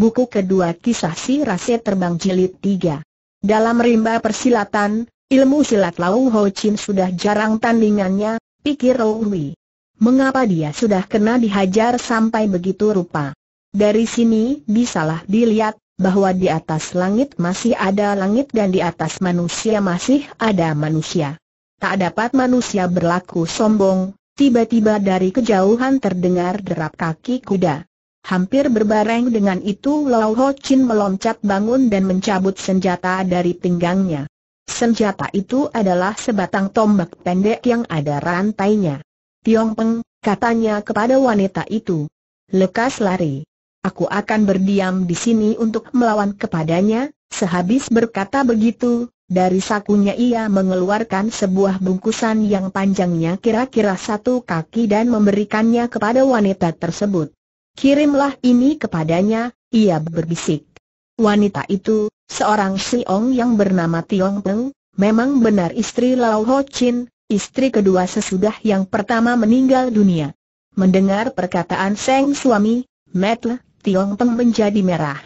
Buku kedua kisah si Rase Terbang Jilid 3 Dalam rimba persilatan, ilmu silat Lau Ho Chin sudah jarang tandingannya, pikir Hui. Mengapa dia sudah kena dihajar sampai begitu rupa? Dari sini bisalah dilihat bahwa di atas langit masih ada langit dan di atas manusia masih ada manusia. Tak dapat manusia berlaku sombong, tiba-tiba dari kejauhan terdengar derap kaki kuda. Hampir berbareng dengan itu Lau Ho Chin meloncat bangun dan mencabut senjata dari pinggangnya. Senjata itu adalah sebatang tombak pendek yang ada rantainya. Tiong Peng, katanya kepada wanita itu. Lekas lari. Aku akan berdiam di sini untuk melawan kepadanya, sehabis berkata begitu, dari sakunya ia mengeluarkan sebuah bungkusan yang panjangnya kira-kira satu kaki dan memberikannya kepada wanita tersebut. Kirimlah ini kepadanya, ia berbisik. Wanita itu, seorang Siong yang bernama Tiong Peng, memang benar istri Lau Ho Chin, istri kedua sesudah yang pertama meninggal dunia. Mendengar perkataan Seng suami, Metle, Tiong Peng menjadi merah.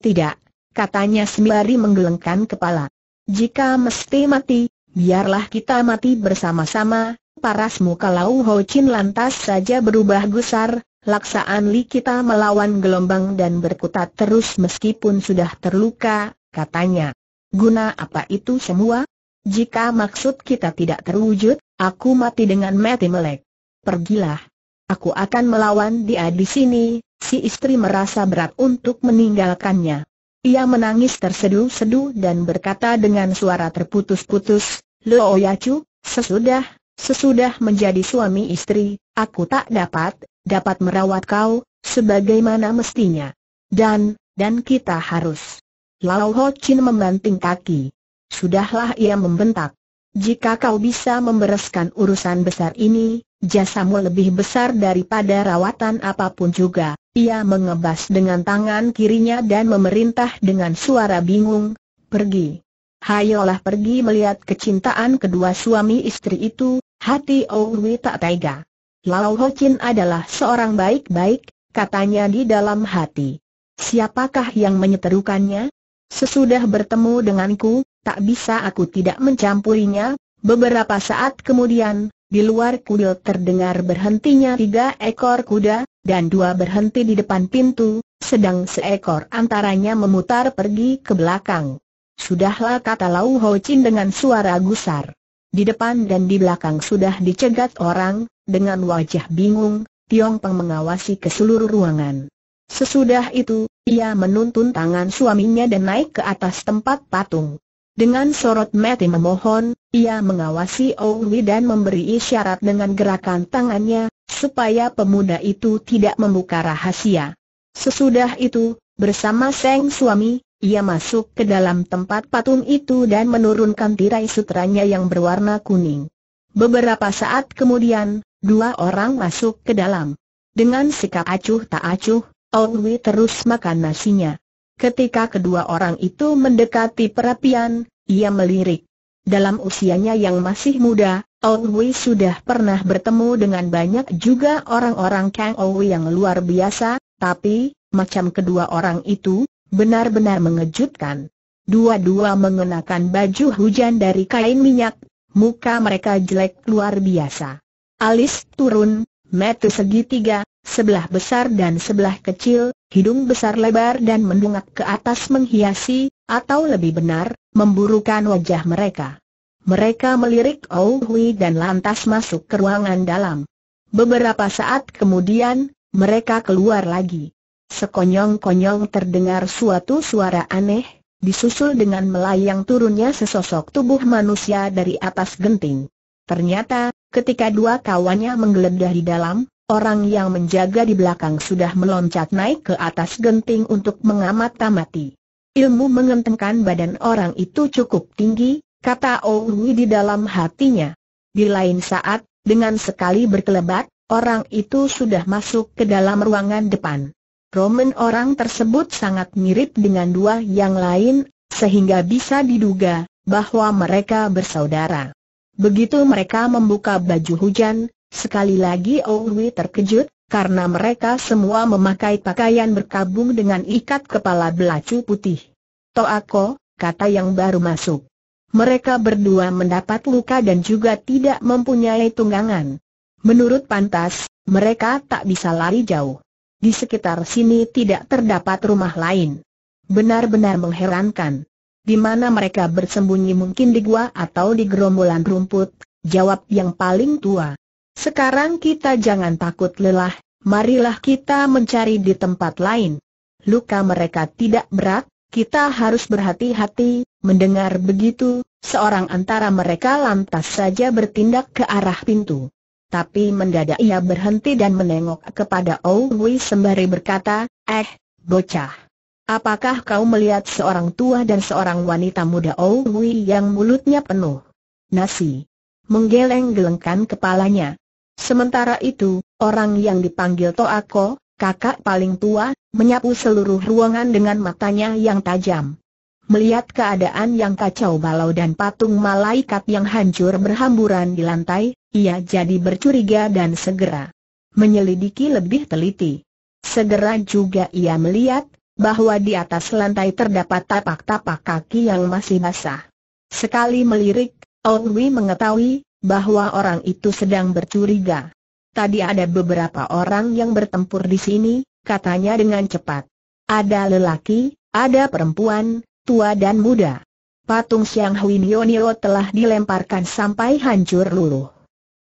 Tidak, katanya sembari menggelengkan kepala. Jika mesti mati, biarlah kita mati bersama-sama. Paras muka Lau Ho Chin lantas saja berubah gusar, laksaan li kita melawan gelombang dan berkutat terus meskipun sudah terluka, katanya. Guna apa itu semua? Jika maksud kita tidak terwujud, aku mati dengan mati melek. Pergilah. Aku akan melawan dia di sini, Si istri merasa berat untuk meninggalkannya. Ia menangis terseduh-seduh dan berkata dengan suara terputus-putus, Lo Yacu, sesudah, sesudah menjadi suami istri, aku tak dapat, dapat merawat kau, sebagaimana mestinya. Dan, dan kita harus. Lau Ho Chin membanting kaki. Sudahlah ia membentak. Jika kau bisa membereskan urusan besar ini, jasamu lebih besar daripada rawatan apa pun juga. Ia mengebas dengan tangan kirinya dan memerintah dengan suara bingung, pergi. Hayolah pergi melihat kecintaan kedua suami istri itu, hati Owi tak tega. Lau Ho Chin adalah seorang baik-baik, katanya di dalam hati. Siapakah yang menyeterukannya? Sesudah bertemu denganku, tak bisa aku tidak mencampurinya. Beberapa saat kemudian, di luar kuil terdengar berhentinya tiga ekor kuda, dan dua berhenti di depan pintu, sedang seekor antaranya memutar pergi ke belakang. Sudahlah kata Lau Ho Chin dengan suara gusar. Di depan dan di belakang sudah dicegat orang, dengan wajah bingung, Tiong Peng mengawasi ke seluruh ruangan. Sesudah itu, ia menuntun tangan suaminya dan naik ke atas tempat patung. Dengan sorot mati memohon, ia mengawasi Owi dan memberi isyarat dengan gerakan tangannya, supaya pemuda itu tidak membuka rahasia. Sesudah itu, bersama Seng suami, ia masuk ke dalam tempat patung itu dan menurunkan tirai sutranya yang berwarna kuning. Beberapa saat kemudian, dua orang masuk ke dalam. Dengan sikap acuh tak acuh, Owi terus makan nasinya. Ketika kedua orang itu mendekati perapian, ia melirik. Dalam usianya yang masih muda, Ong Wei sudah pernah bertemu dengan banyak juga orang-orang Kang Wei yang luar biasa, tapi, macam kedua orang itu, benar-benar mengejutkan. Dua-dua mengenakan baju hujan dari kain minyak, muka mereka jelek luar biasa. Alis turun, mata segitiga, sebelah besar dan sebelah kecil, hidung besar lebar dan mendungak ke atas menghiasi, atau lebih benar, memburukan wajah mereka. Mereka melirik Oh Hui dan lantas masuk ke ruangan dalam. Beberapa saat kemudian, mereka keluar lagi. Sekonyong-konyong terdengar suatu suara aneh, disusul dengan melayang turunnya sesosok tubuh manusia dari atas genting. Ternyata, ketika dua kawannya menggeledah di dalam, orang yang menjaga di belakang sudah meloncat naik ke atas genting untuk mengamat-amati. Ilmu mengentengkan badan orang itu cukup tinggi, kata Owi di dalam hatinya. Di lain saat, dengan sekali berkelebat, orang itu sudah masuk ke dalam ruangan depan. Roman orang tersebut sangat mirip dengan dua yang lain, sehingga bisa diduga bahwa mereka bersaudara. Begitu mereka membuka baju hujan, sekali lagi Owi terkejut, karena mereka semua memakai pakaian berkabung dengan ikat kepala belacu putih. Toako, kata yang baru masuk. Mereka berdua mendapat luka dan juga tidak mempunyai tunggangan. Menurut pantas, mereka tak bisa lari jauh. Di sekitar sini tidak terdapat rumah lain. Benar-benar mengherankan. Di mana mereka bersembunyi mungkin di gua atau di gerombolan rumput, jawab yang paling tua. Sekarang kita jangan takut lelah, marilah kita mencari di tempat lain. Luka mereka tidak berat, kita harus berhati-hati, mendengar begitu, seorang antara mereka lantas saja bertindak ke arah pintu. Tapi mendadak ia berhenti dan menengok kepada Owi sembari berkata, Eh, bocah. Apakah kau melihat seorang tua dan seorang wanita muda Owi yang mulutnya penuh nasi? Menggeleng-gelengkan kepalanya. Sementara itu, orang yang dipanggil Toako, kakak paling tua, menyapu seluruh ruangan dengan matanya yang tajam. Melihat keadaan yang kacau balau dan patung malaikat yang hancur berhamburan di lantai, ia jadi bercuriga dan segera menyelidiki lebih teliti. Segera juga ia melihat bahwa di atas lantai terdapat tapak-tapak kaki yang masih basah. Sekali melirik, Owi mengetahui bahwa orang itu sedang bercuriga. Tadi ada beberapa orang yang bertempur di sini, katanya dengan cepat. Ada lelaki, ada perempuan, tua dan muda. Patung Siang Huinionio telah dilemparkan sampai hancur luluh.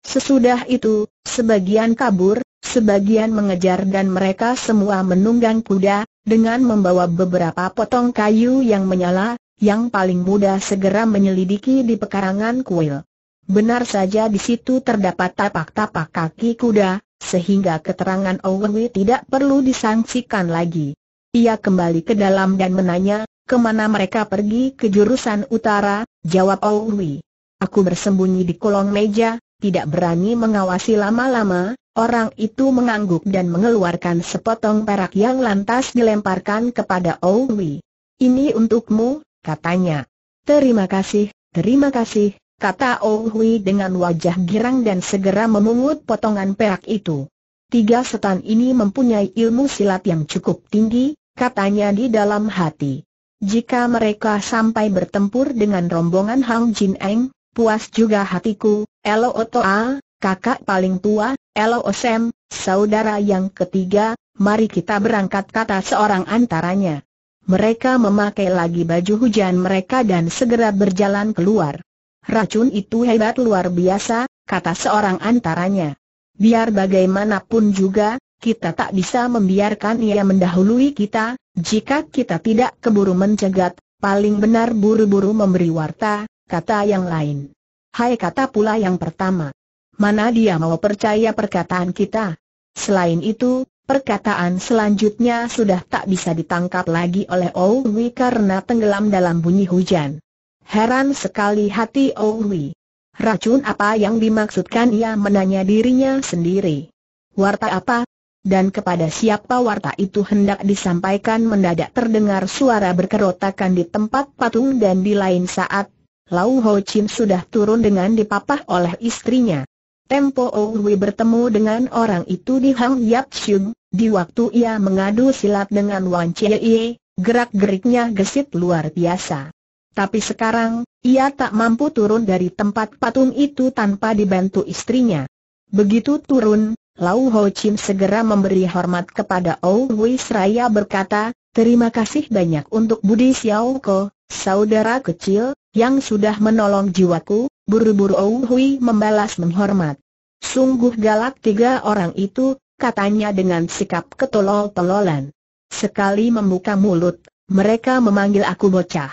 Sesudah itu, sebagian kabur, sebagian mengejar dan mereka semua menunggang kuda, dengan membawa beberapa potong kayu yang menyala, yang paling mudah segera menyelidiki di pekarangan kuil. Benar saja di situ terdapat tapak-tapak kaki kuda, sehingga keterangan Owenwi tidak perlu disangsikan lagi. Ia kembali ke dalam dan menanya, ke mana mereka pergi ke jurusan utara, jawab Owenwi. Aku bersembunyi di kolong meja, tidak berani mengawasi lama-lama, orang itu mengangguk dan mengeluarkan sepotong perak yang lantas dilemparkan kepada Owenwi. Ini untukmu, katanya. Terima kasih, terima kasih, kata Hui dengan wajah girang dan segera memungut potongan perak itu. Tiga setan ini mempunyai ilmu silat yang cukup tinggi, katanya di dalam hati. Jika mereka sampai bertempur dengan rombongan Hang Jin Eng, puas juga hatiku, Elo Otoa, kakak paling tua, Elo Osem, saudara yang ketiga, mari kita berangkat kata seorang antaranya. Mereka memakai lagi baju hujan mereka dan segera berjalan keluar. Racun itu hebat luar biasa, kata seorang antaranya. Biar bagaimanapun juga, kita tak bisa membiarkan ia mendahului kita, jika kita tidak keburu mencegat, paling benar buru-buru memberi warta, kata yang lain. Hai kata pula yang pertama. Mana dia mau percaya perkataan kita? Selain itu, perkataan selanjutnya sudah tak bisa ditangkap lagi oleh Owi karena tenggelam dalam bunyi hujan. Heran sekali hati Owi. Racun apa yang dimaksudkan ia menanya dirinya sendiri. Warta apa? Dan kepada siapa warta itu hendak disampaikan mendadak terdengar suara berkerotakan di tempat patung dan di lain saat, Lau Ho Chin sudah turun dengan dipapah oleh istrinya. Tempo Owi bertemu dengan orang itu di Hang Yap Shung, di waktu ia mengadu silat dengan Wan Chie gerak-geriknya gesit luar biasa. Tapi sekarang, ia tak mampu turun dari tempat patung itu tanpa dibantu istrinya. Begitu turun, Lau Ho Chin segera memberi hormat kepada Hui Seraya berkata, Terima kasih banyak untuk Budi Xiao Ko, saudara kecil, yang sudah menolong jiwaku, buru-buru Ou membalas menghormat. Sungguh galak tiga orang itu, katanya dengan sikap ketolol-tololan. Sekali membuka mulut, mereka memanggil aku bocah.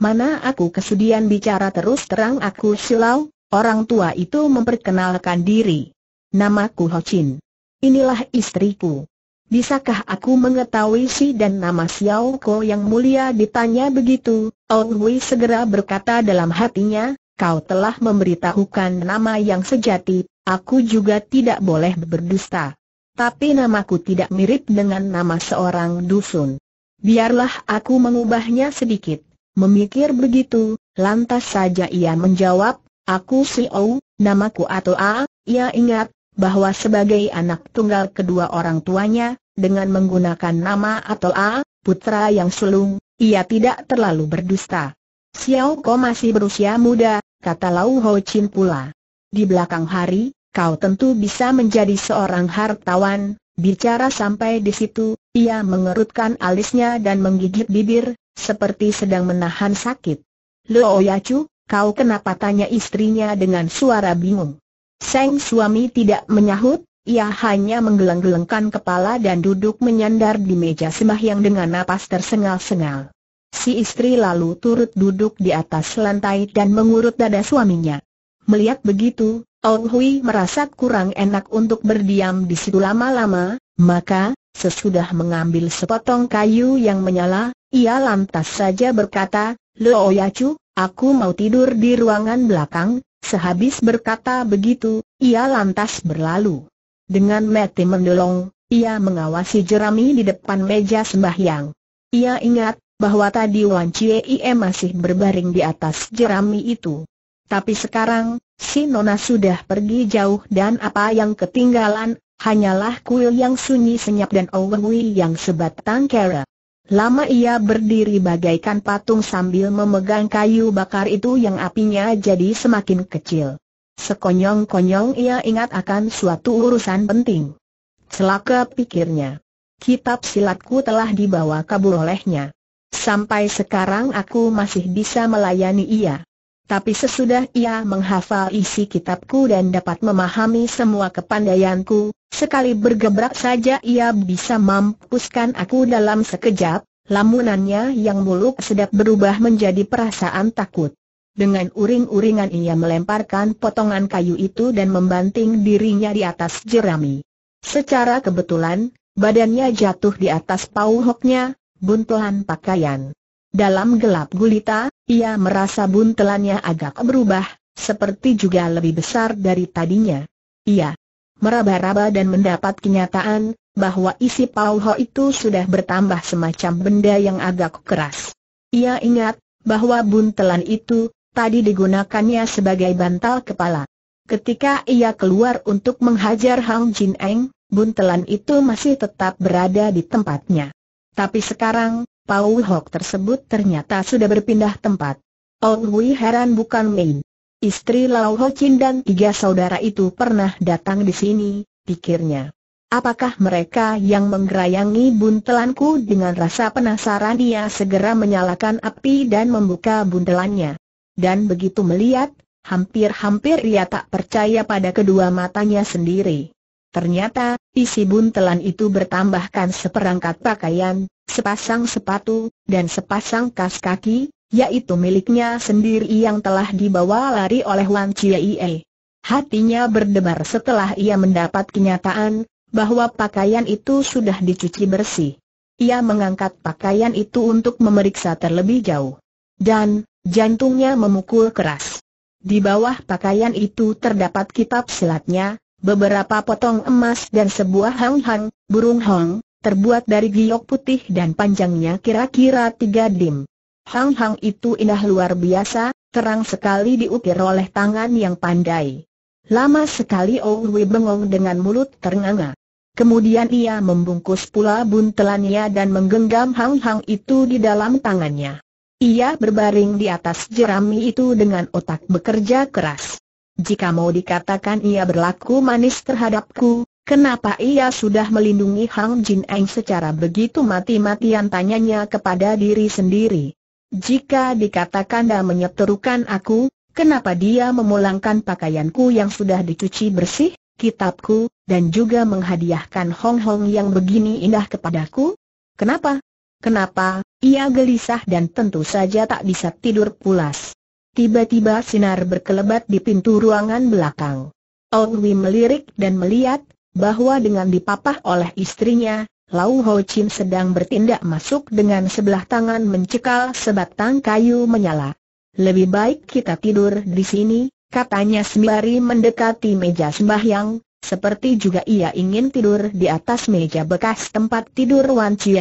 Mana aku kesudian bicara terus terang aku silau, orang tua itu memperkenalkan diri. Namaku Hochin. Inilah istriku. Bisakah aku mengetahui si dan nama Xiao Ko yang mulia ditanya begitu? Ong Hui segera berkata dalam hatinya, kau telah memberitahukan nama yang sejati, aku juga tidak boleh berdusta. Tapi namaku tidak mirip dengan nama seorang dusun. Biarlah aku mengubahnya sedikit. Memikir begitu, lantas saja ia menjawab, aku si Ou, namaku atau A, ia ingat, bahwa sebagai anak tunggal kedua orang tuanya, dengan menggunakan nama atau A, putra yang sulung, ia tidak terlalu berdusta. Xiao Ko masih berusia muda, kata Lau Ho Chin pula. Di belakang hari, kau tentu bisa menjadi seorang hartawan, bicara sampai di situ, ia mengerutkan alisnya dan menggigit bibir, seperti sedang menahan sakit. Lo Yacu, kau kenapa tanya istrinya dengan suara bingung? Seng suami tidak menyahut, ia hanya menggeleng-gelengkan kepala dan duduk menyandar di meja sembahyang dengan napas tersengal-sengal. Si istri lalu turut duduk di atas lantai dan mengurut dada suaminya. Melihat begitu, Ong Hui merasa kurang enak untuk berdiam di situ lama-lama, maka, sesudah mengambil sepotong kayu yang menyala, ia lantas saja berkata, Lo Yacu, aku mau tidur di ruangan belakang, Sehabis berkata begitu, ia lantas berlalu. Dengan mati mendolong, ia mengawasi jerami di depan meja sembahyang. Ia ingat bahwa tadi Wan Chie masih berbaring di atas jerami itu. Tapi sekarang, si Nona sudah pergi jauh dan apa yang ketinggalan, hanyalah kuil yang sunyi senyap dan Owenwi yang sebatang kera. Lama ia berdiri bagaikan patung sambil memegang kayu bakar itu yang apinya jadi semakin kecil. Sekonyong-konyong ia ingat akan suatu urusan penting. Celaka pikirnya. Kitab silatku telah dibawa kabur olehnya. Sampai sekarang aku masih bisa melayani ia. Tapi sesudah ia menghafal isi kitabku dan dapat memahami semua kepandaianku, Sekali bergebrak saja ia bisa mampuskan aku dalam sekejap, lamunannya yang muluk sedap berubah menjadi perasaan takut. Dengan uring-uringan ia melemparkan potongan kayu itu dan membanting dirinya di atas jerami. Secara kebetulan, badannya jatuh di atas pauhoknya, buntelan pakaian. Dalam gelap gulita, ia merasa buntelannya agak berubah, seperti juga lebih besar dari tadinya. Ia meraba-raba dan mendapat kenyataan, bahwa isi pauho itu sudah bertambah semacam benda yang agak keras. Ia ingat, bahwa buntelan itu, tadi digunakannya sebagai bantal kepala. Ketika ia keluar untuk menghajar Hang Jin Eng, buntelan itu masih tetap berada di tempatnya. Tapi sekarang, pauhok tersebut ternyata sudah berpindah tempat. Oh Hui heran bukan main. Istri Lau Ho Chin dan tiga saudara itu pernah datang di sini, pikirnya. Apakah mereka yang menggerayangi buntelanku dengan rasa penasaran ia segera menyalakan api dan membuka buntelannya. Dan begitu melihat, hampir-hampir ia tak percaya pada kedua matanya sendiri. Ternyata, isi buntelan itu bertambahkan seperangkat pakaian, sepasang sepatu, dan sepasang kas kaki, yaitu miliknya sendiri yang telah dibawa lari oleh Wan Chie. Hatinya berdebar setelah ia mendapat kenyataan, bahwa pakaian itu sudah dicuci bersih. Ia mengangkat pakaian itu untuk memeriksa terlebih jauh. Dan, jantungnya memukul keras. Di bawah pakaian itu terdapat kitab silatnya, beberapa potong emas dan sebuah hang-hang, burung hong, terbuat dari giok putih dan panjangnya kira-kira tiga dim. Hang-hang itu indah luar biasa, terang sekali diukir oleh tangan yang pandai. Lama sekali Owi bengong dengan mulut ternganga. Kemudian ia membungkus pula buntelannya dan menggenggam hang-hang itu di dalam tangannya. Ia berbaring di atas jerami itu dengan otak bekerja keras. Jika mau dikatakan ia berlaku manis terhadapku, kenapa ia sudah melindungi Hang Jin Eng secara begitu mati-matian tanyanya kepada diri sendiri. Jika dikatakan dah menyeterukan aku, kenapa dia memulangkan pakaianku yang sudah dicuci bersih, kitabku, dan juga menghadiahkan hong-hong yang begini indah kepadaku? Kenapa? Kenapa? Ia gelisah dan tentu saja tak bisa tidur pulas. Tiba-tiba sinar berkelebat di pintu ruangan belakang. Owi melirik dan melihat, bahwa dengan dipapah oleh istrinya, Lau Ho Chin sedang bertindak masuk dengan sebelah tangan mencekal sebatang kayu menyala. Lebih baik kita tidur di sini, katanya sembari mendekati meja sembahyang, seperti juga ia ingin tidur di atas meja bekas tempat tidur Wan Chie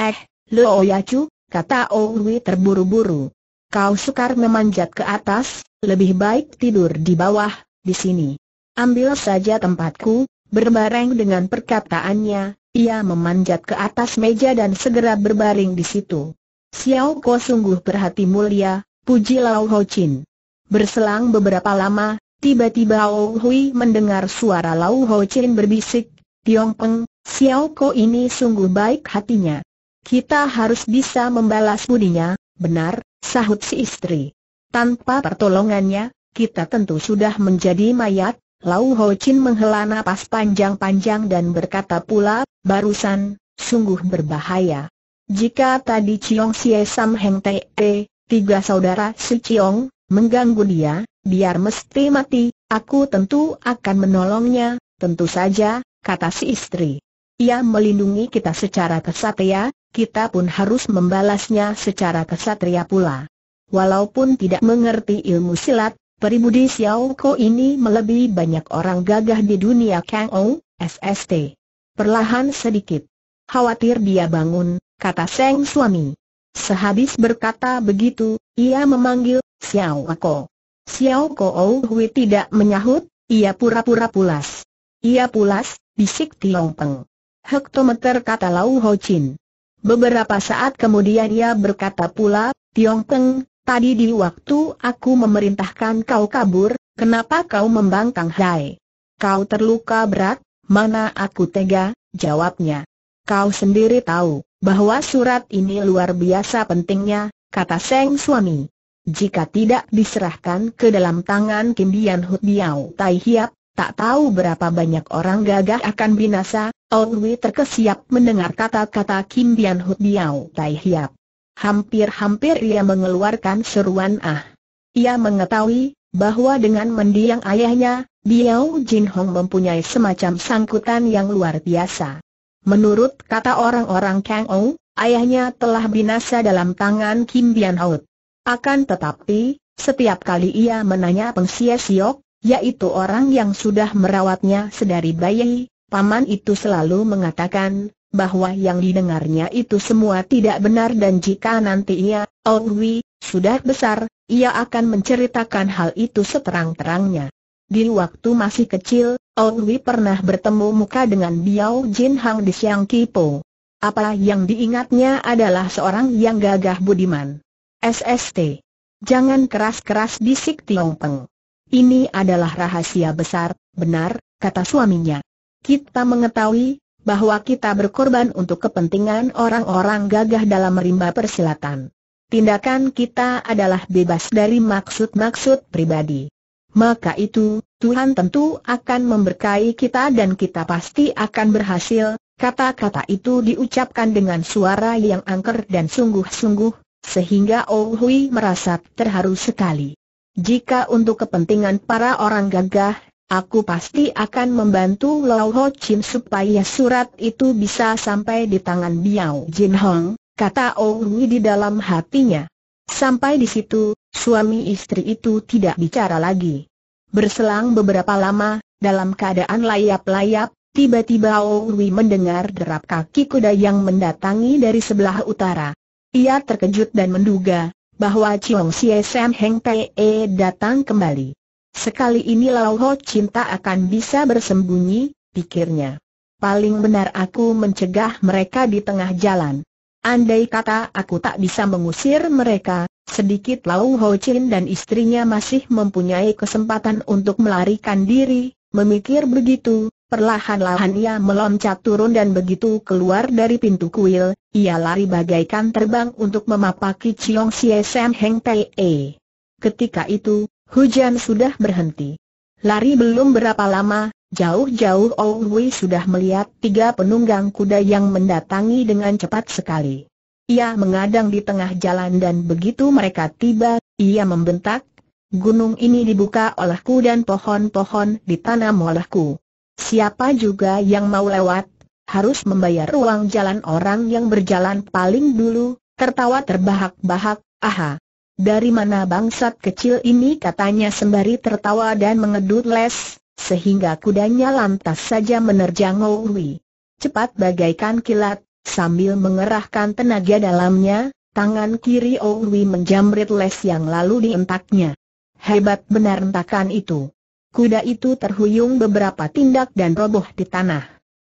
Eh, Lo Yacu, kata Owi terburu-buru. Kau sukar memanjat ke atas, lebih baik tidur di bawah, di sini. ambil saja tempatku, berbareng dengan perkataannya, ia memanjat ke atas meja dan segera berbaring di situ. Xiao Ko sungguh berhati mulia, puji Lau Ho Chin. Berselang beberapa lama, tiba-tiba Lau Hui mendengar suara Lau Ho Chin berbisik, Tiong Peng, Xiao Ko ini sungguh baik hatinya. Kita harus bisa membalas budinya, benar, sahut si istri. Tanpa pertolongannya, kita tentu sudah menjadi mayat, Lau Ho Chin menghela napas panjang-panjang dan berkata pula, barusan, sungguh berbahaya. Jika tadi Chiong Sie Sam Heng Te, tiga saudara si Chiong, mengganggu dia, biar mesti mati, aku tentu akan menolongnya, tentu saja, kata si istri. Ia melindungi kita secara kesatria, kita pun harus membalasnya secara kesatria pula. Walaupun tidak mengerti ilmu silat, peribudi Xiao Ko ini melebihi banyak orang gagah di dunia Kang Ou, SST. Perlahan sedikit. Khawatir dia bangun, kata Seng suami. Sehabis berkata begitu, ia memanggil Xiao Ko. Xiao Ko Oh Hui tidak menyahut, ia pura-pura pulas. Ia pulas, bisik Tiong Peng. Hektometer kata Lau Ho Chin. Beberapa saat kemudian ia berkata pula, Tiong Peng, tadi di waktu aku memerintahkan kau kabur, kenapa kau membangkang hai? Kau terluka berat, mana aku tega, jawabnya. Kau sendiri tahu, bahwa surat ini luar biasa pentingnya, kata Seng suami. Jika tidak diserahkan ke dalam tangan Kim Dian Hut Biao Tai Hiap, tak tahu berapa banyak orang gagah akan binasa, Wei terkesiap mendengar kata-kata Kim Dian Hut Biao Tai Hiap. Hampir-hampir ia mengeluarkan seruan ah. Ia mengetahui, bahwa dengan mendiang ayahnya, Biao Jin Hong mempunyai semacam sangkutan yang luar biasa. Menurut kata orang-orang Kang Ou, ayahnya telah binasa dalam tangan Kim Bian Hout. Akan tetapi, setiap kali ia menanya Peng Sia Siok, yaitu orang yang sudah merawatnya sedari bayi, paman itu selalu mengatakan, bahwa yang didengarnya itu semua tidak benar dan jika nanti ia, Wi, sudah besar, ia akan menceritakan hal itu seterang-terangnya. Di waktu masih kecil, Wi pernah bertemu muka dengan Biao Jin Hang di Siang Kipo. Apa yang diingatnya adalah seorang yang gagah budiman. SST. Jangan keras-keras bisik Tiong Peng. Ini adalah rahasia besar, benar, kata suaminya. Kita mengetahui, bahwa kita berkorban untuk kepentingan orang-orang gagah dalam rimba persilatan. Tindakan kita adalah bebas dari maksud-maksud pribadi. Maka itu, Tuhan tentu akan memberkahi kita dan kita pasti akan berhasil. Kata-kata itu diucapkan dengan suara yang angker dan sungguh-sungguh, sehingga Oh Hui merasa terharu sekali. Jika untuk kepentingan para orang gagah, aku pasti akan membantu Lau Ho Chin supaya surat itu bisa sampai di tangan Biao Jin Hong, kata Hui di dalam hatinya. Sampai di situ, suami istri itu tidak bicara lagi. Berselang beberapa lama, dalam keadaan layap-layap, tiba-tiba Owi mendengar derap kaki kuda yang mendatangi dari sebelah utara. Ia terkejut dan menduga, bahwa Chiong Sie Sam Heng Pei datang kembali. Sekali ini Lau Ho Cinta akan bisa bersembunyi, pikirnya. Paling benar aku mencegah mereka di tengah jalan. Andai kata aku tak bisa mengusir mereka, sedikit Lau Ho Chin dan istrinya masih mempunyai kesempatan untuk melarikan diri, memikir begitu, perlahan-lahan ia meloncat turun dan begitu keluar dari pintu kuil, ia lari bagaikan terbang untuk memapaki Chiong Sie Sam Heng Pei. Ketika itu, hujan sudah berhenti. Lari belum berapa lama, Jauh-jauh Ong Wei sudah melihat tiga penunggang kuda yang mendatangi dengan cepat sekali. Ia mengadang di tengah jalan dan begitu mereka tiba, ia membentak, gunung ini dibuka olehku dan pohon-pohon ditanam olehku. Siapa juga yang mau lewat, harus membayar ruang jalan orang yang berjalan paling dulu, tertawa terbahak-bahak, aha. Dari mana bangsat kecil ini katanya sembari tertawa dan mengedut les, sehingga kudanya lantas saja menerjang Owi. Cepat bagaikan kilat, sambil mengerahkan tenaga dalamnya, tangan kiri Owi menjamret les yang lalu dientaknya. Hebat benar entakan itu. Kuda itu terhuyung beberapa tindak dan roboh di tanah.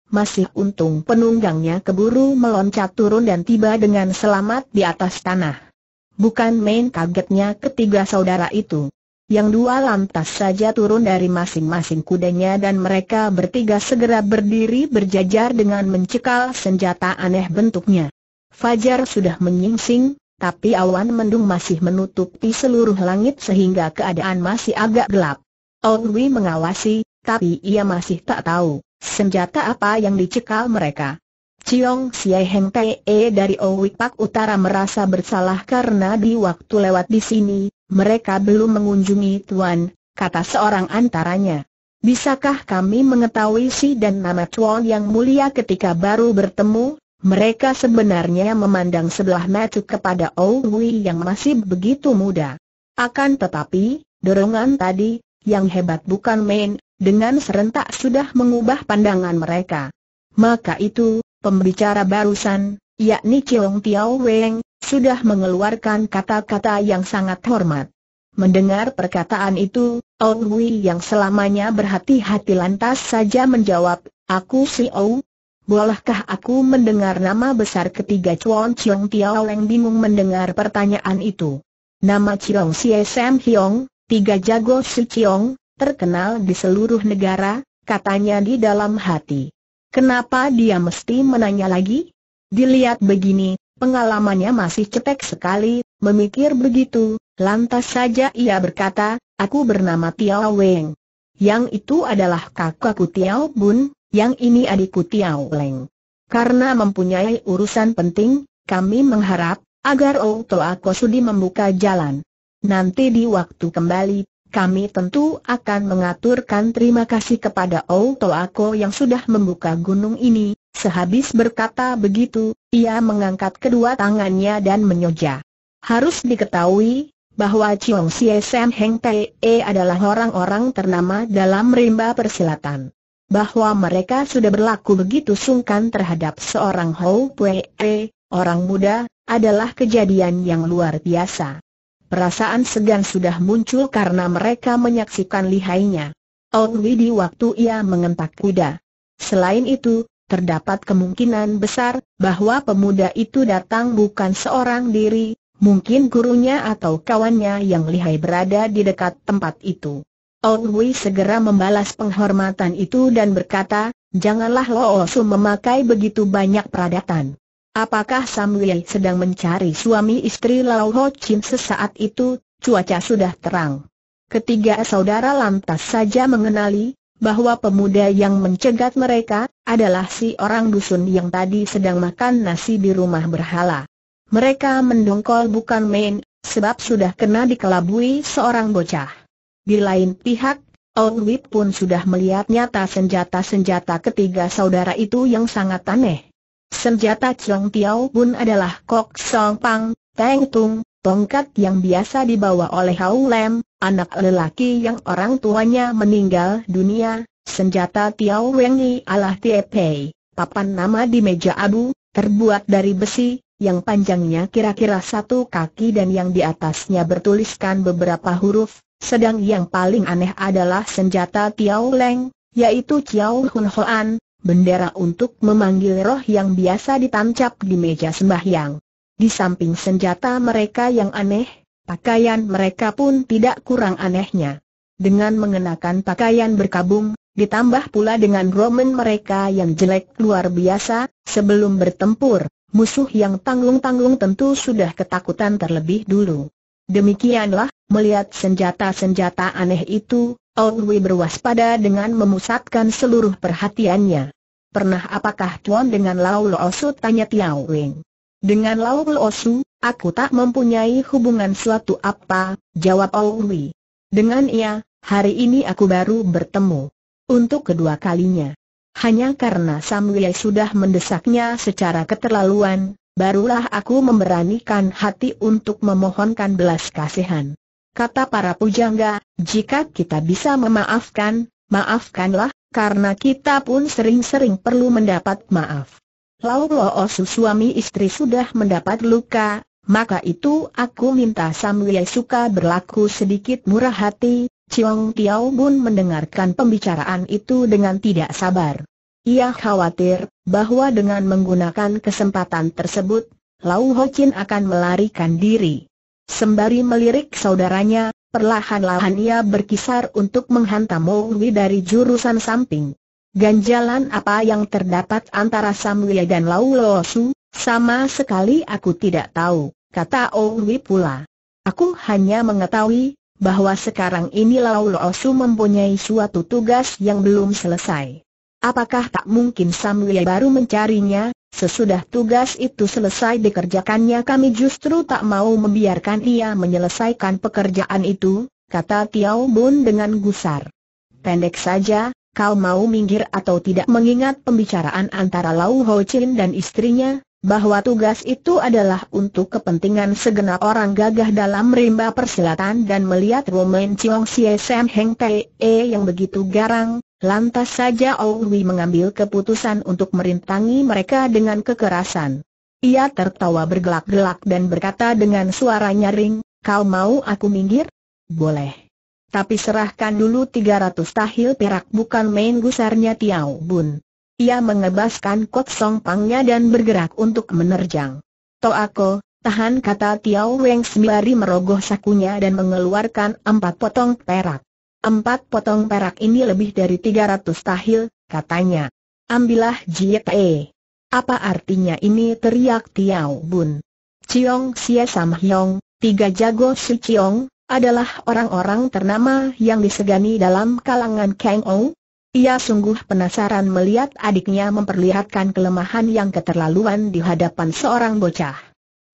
Masih untung penunggangnya keburu meloncat turun dan tiba dengan selamat di atas tanah. Bukan main kagetnya ketiga saudara itu. Yang dua lantas saja turun dari masing-masing kudanya dan mereka bertiga segera berdiri berjajar dengan mencekal senjata aneh bentuknya. Fajar sudah menyingsing, tapi awan mendung masih menutupi seluruh langit sehingga keadaan masih agak gelap. Ongwi mengawasi, tapi ia masih tak tahu senjata apa yang dicekal mereka. Ciong Siai Heng Te dari Owi Pak Utara merasa bersalah karena di waktu lewat di sini, mereka belum mengunjungi Tuan, kata seorang antaranya. Bisakah kami mengetahui si dan nama Tuan yang mulia ketika baru bertemu? Mereka sebenarnya memandang sebelah mata kepada Owi yang masih begitu muda. Akan tetapi, dorongan tadi, yang hebat bukan main, dengan serentak sudah mengubah pandangan mereka. Maka itu, pembicara barusan, yakni Chiong Tiao Weng, sudah mengeluarkan kata-kata yang sangat hormat. Mendengar perkataan itu, Ong Hui yang selamanya berhati-hati lantas saja menjawab, Aku si Ou. Bolehkah aku mendengar nama besar ketiga Chuan Chiong Tiao Weng bingung mendengar pertanyaan itu. Nama Chiong Si Sam Hiong, tiga jago si Chiong, terkenal di seluruh negara, katanya di dalam hati. Kenapa dia mesti menanya lagi? Dilihat begini, pengalamannya masih cetek sekali, memikir begitu, lantas saja ia berkata, aku bernama Tiao Weng. Yang itu adalah kakakku Tiao Bun, yang ini adikku Tiao Leng. Karena mempunyai urusan penting, kami mengharap, agar Outo Ako sudi membuka jalan. Nanti di waktu kembali, kami tentu akan mengaturkan terima kasih kepada Outo Ako yang sudah membuka gunung ini. Sehabis berkata begitu, ia mengangkat kedua tangannya dan menyoja. Harus diketahui, bahwa Chiong Sie Sam Heng Te adalah orang-orang ternama dalam rimba persilatan. Bahwa mereka sudah berlaku begitu sungkan terhadap seorang Hou Pue, orang muda, adalah kejadian yang luar biasa. Perasaan segan sudah muncul karena mereka menyaksikan lihainya. Ong di waktu ia mengentak kuda. Selain itu, terdapat kemungkinan besar bahwa pemuda itu datang bukan seorang diri, mungkin gurunya atau kawannya yang lihai berada di dekat tempat itu. Ong Hui segera membalas penghormatan itu dan berkata, janganlah Lo Osu memakai begitu banyak peradatan. Apakah Samuel sedang mencari suami istri Lau Ho Chin sesaat itu, cuaca sudah terang. Ketiga saudara lantas saja mengenali, bahwa pemuda yang mencegat mereka, adalah si orang dusun yang tadi sedang makan nasi di rumah berhala. Mereka mendongkol bukan main, sebab sudah kena dikelabui seorang bocah. Di lain pihak, Ong Wip pun sudah melihat nyata senjata-senjata ketiga saudara itu yang sangat aneh. Senjata Chong Tiao Bun adalah Kok Song Pang, Teng Tung, tongkat yang biasa dibawa oleh Hau Lem, anak lelaki yang orang tuanya meninggal dunia, senjata Tiao Wengi alah Pei, papan nama di meja abu, terbuat dari besi, yang panjangnya kira-kira satu kaki dan yang di atasnya bertuliskan beberapa huruf, sedang yang paling aneh adalah senjata Tiao Leng, yaitu Chiao Hun Hoan, bendera untuk memanggil roh yang biasa ditancap di meja sembahyang. Di samping senjata mereka yang aneh, pakaian mereka pun tidak kurang anehnya. Dengan mengenakan pakaian berkabung, ditambah pula dengan romen mereka yang jelek luar biasa, sebelum bertempur, musuh yang tanggung-tanggung tentu sudah ketakutan terlebih dulu. Demikianlah, melihat senjata-senjata aneh itu, Ong berwaspada dengan memusatkan seluruh perhatiannya. Pernah apakah Tuan dengan Lau Loosu tanya Tiao Wing. Dengan Lau Loosu, aku tak mempunyai hubungan suatu apa, jawab Ong Dengan ia, hari ini aku baru bertemu. Untuk kedua kalinya. Hanya karena Samuel sudah mendesaknya secara keterlaluan, barulah aku memberanikan hati untuk memohonkan belas kasihan. Kata para pujangga, jika kita bisa memaafkan, maafkanlah, karena kita pun sering-sering perlu mendapat maaf. Lau Loosu suami istri sudah mendapat luka, maka itu aku minta Samuel suka berlaku sedikit murah hati, Chiong Tiao Bun mendengarkan pembicaraan itu dengan tidak sabar. Ia khawatir bahwa dengan menggunakan kesempatan tersebut, Lau Ho Chin akan melarikan diri. Sembari melirik saudaranya, perlahan-lahan ia berkisar untuk menghantam Mo Wi dari jurusan samping. Ganjalan apa yang terdapat antara Samwia dan Lau Lo Su, sama sekali aku tidak tahu, kata Owi pula. Aku hanya mengetahui bahwa sekarang ini Lau Su mempunyai suatu tugas yang belum selesai. Apakah tak mungkin Samuel baru mencarinya, sesudah tugas itu selesai dikerjakannya kami justru tak mau membiarkan ia menyelesaikan pekerjaan itu, kata Tiao Bun dengan gusar. Pendek saja, kau mau minggir atau tidak mengingat pembicaraan antara Lau Ho Chin dan istrinya, bahwa tugas itu adalah untuk kepentingan segenap orang gagah dalam rimba persilatan dan melihat Romain Chiong Sie Sam Heng Pei yang begitu garang, lantas saja Owi mengambil keputusan untuk merintangi mereka dengan kekerasan. Ia tertawa bergelak-gelak dan berkata dengan suara nyaring, kau mau aku minggir? Boleh. Tapi serahkan dulu 300 tahil perak bukan main gusarnya Tiao Bun. Ia mengebaskan kot song pangnya dan bergerak untuk menerjang. Toako, tahan kata Tiao Weng sembari merogoh sakunya dan mengeluarkan empat potong perak. Empat potong perak ini lebih dari 300 tahil, katanya. Ambillah Jiet E. Apa artinya ini teriak Tiao Bun. Ciong Sia Sam Hyong, tiga jago Si Ciong, adalah orang-orang ternama yang disegani dalam kalangan Kang Ou, ia sungguh penasaran melihat adiknya memperlihatkan kelemahan yang keterlaluan di hadapan seorang bocah.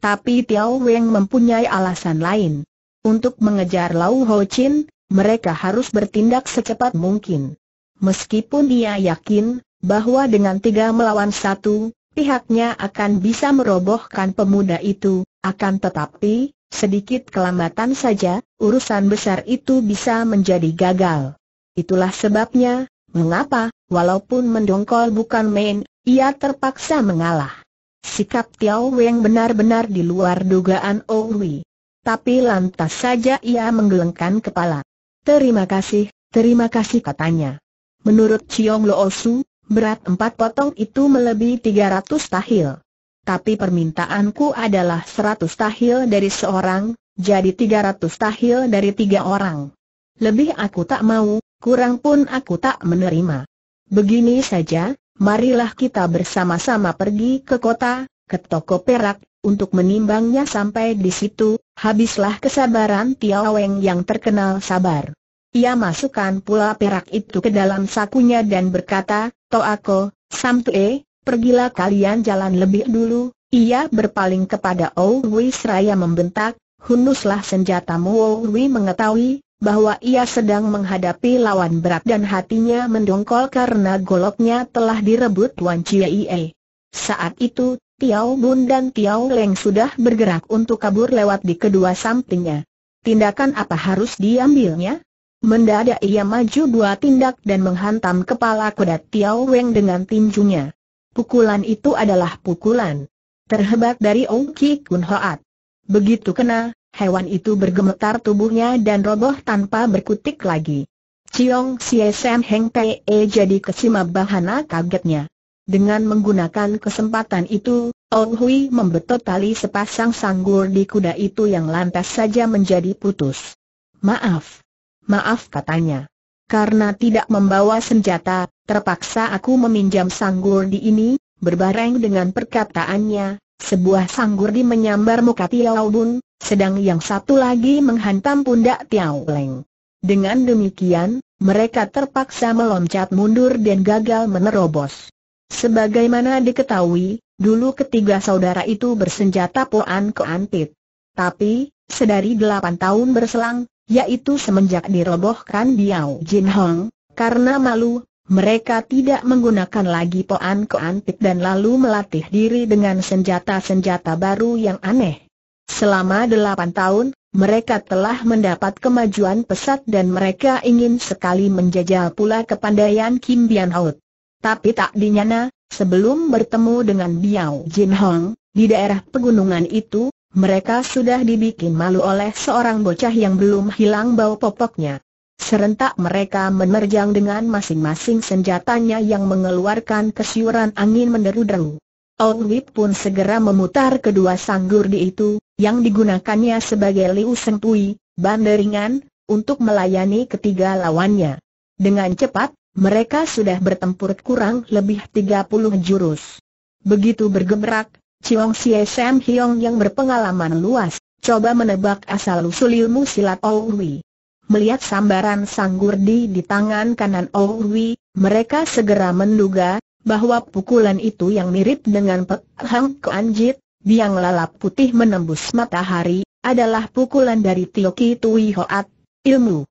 Tapi Tiao Weng mempunyai alasan lain. Untuk mengejar Lau Ho Chin, mereka harus bertindak secepat mungkin. Meskipun dia yakin bahwa dengan tiga melawan satu, pihaknya akan bisa merobohkan pemuda itu, akan tetapi, sedikit kelambatan saja, urusan besar itu bisa menjadi gagal. Itulah sebabnya, Mengapa, walaupun mendongkol bukan main, ia terpaksa mengalah. Sikap Tiao Weng benar-benar di luar dugaan Owi. Tapi lantas saja ia menggelengkan kepala. Terima kasih, terima kasih katanya. Menurut Chiong Lo Su, berat empat potong itu melebihi 300 tahil. Tapi permintaanku adalah 100 tahil dari seorang, jadi 300 tahil dari tiga orang. Lebih aku tak mau, kurang pun aku tak menerima. Begini saja, marilah kita bersama-sama pergi ke kota, ke toko perak, untuk menimbangnya sampai di situ, habislah kesabaran Tiao Weng yang terkenal sabar. Ia masukkan pula perak itu ke dalam sakunya dan berkata, Toako, Samtue, pergilah kalian jalan lebih dulu, ia berpaling kepada Owi Seraya membentak, hunuslah senjatamu. Owi mengetahui, bahwa ia sedang menghadapi lawan berat dan hatinya mendongkol karena goloknya telah direbut Tuan Chie Saat itu, Tiao Bun dan Tiao Leng sudah bergerak untuk kabur lewat di kedua sampingnya. Tindakan apa harus diambilnya? Mendadak ia maju dua tindak dan menghantam kepala kuda Tiao Weng dengan tinjunya. Pukulan itu adalah pukulan terhebat dari Ong Ki Kun Hoat. Begitu kena, hewan itu bergemetar tubuhnya dan roboh tanpa berkutik lagi. Ciong Sam Heng Pei jadi kesima bahana kagetnya. Dengan menggunakan kesempatan itu, Ong Hui membetot tali sepasang sanggur di kuda itu yang lantas saja menjadi putus. Maaf. Maaf katanya. Karena tidak membawa senjata, terpaksa aku meminjam sanggur di ini, berbareng dengan perkataannya, sebuah sanggur di menyambar muka Tiao Bun, sedang yang satu lagi menghantam pundak Tiao Leng. Dengan demikian, mereka terpaksa meloncat mundur dan gagal menerobos. Sebagaimana diketahui, dulu ketiga saudara itu bersenjata poan keantit. Tapi, sedari delapan tahun berselang, yaitu semenjak dirobohkan Biao Jin Hong, karena malu, mereka tidak menggunakan lagi poan keantit dan lalu melatih diri dengan senjata-senjata baru yang aneh. Selama delapan tahun, mereka telah mendapat kemajuan pesat dan mereka ingin sekali menjajal pula kepandaian Kim Bian Hout. Tapi tak dinyana, sebelum bertemu dengan Biao Jin Hong, di daerah pegunungan itu, mereka sudah dibikin malu oleh seorang bocah yang belum hilang bau popoknya. serentak mereka menerjang dengan masing-masing senjatanya yang mengeluarkan kesyuran angin menderu-deru. Ong pun segera memutar kedua sanggurdi itu, yang digunakannya sebagai liu sentui, banderingan, untuk melayani ketiga lawannya. Dengan cepat, mereka sudah bertempur kurang lebih 30 jurus. Begitu bergerak, Chiong Sie Sam Hyong yang berpengalaman luas, coba menebak asal-usul ilmu silat Owi. Melihat sambaran sanggurdi di tangan kanan Owi, mereka segera menduga bahwa pukulan itu yang mirip dengan Pek Hang Keanjit, biang lalap putih menembus matahari, adalah pukulan dari Tio Ki Tui Hoat, ilmu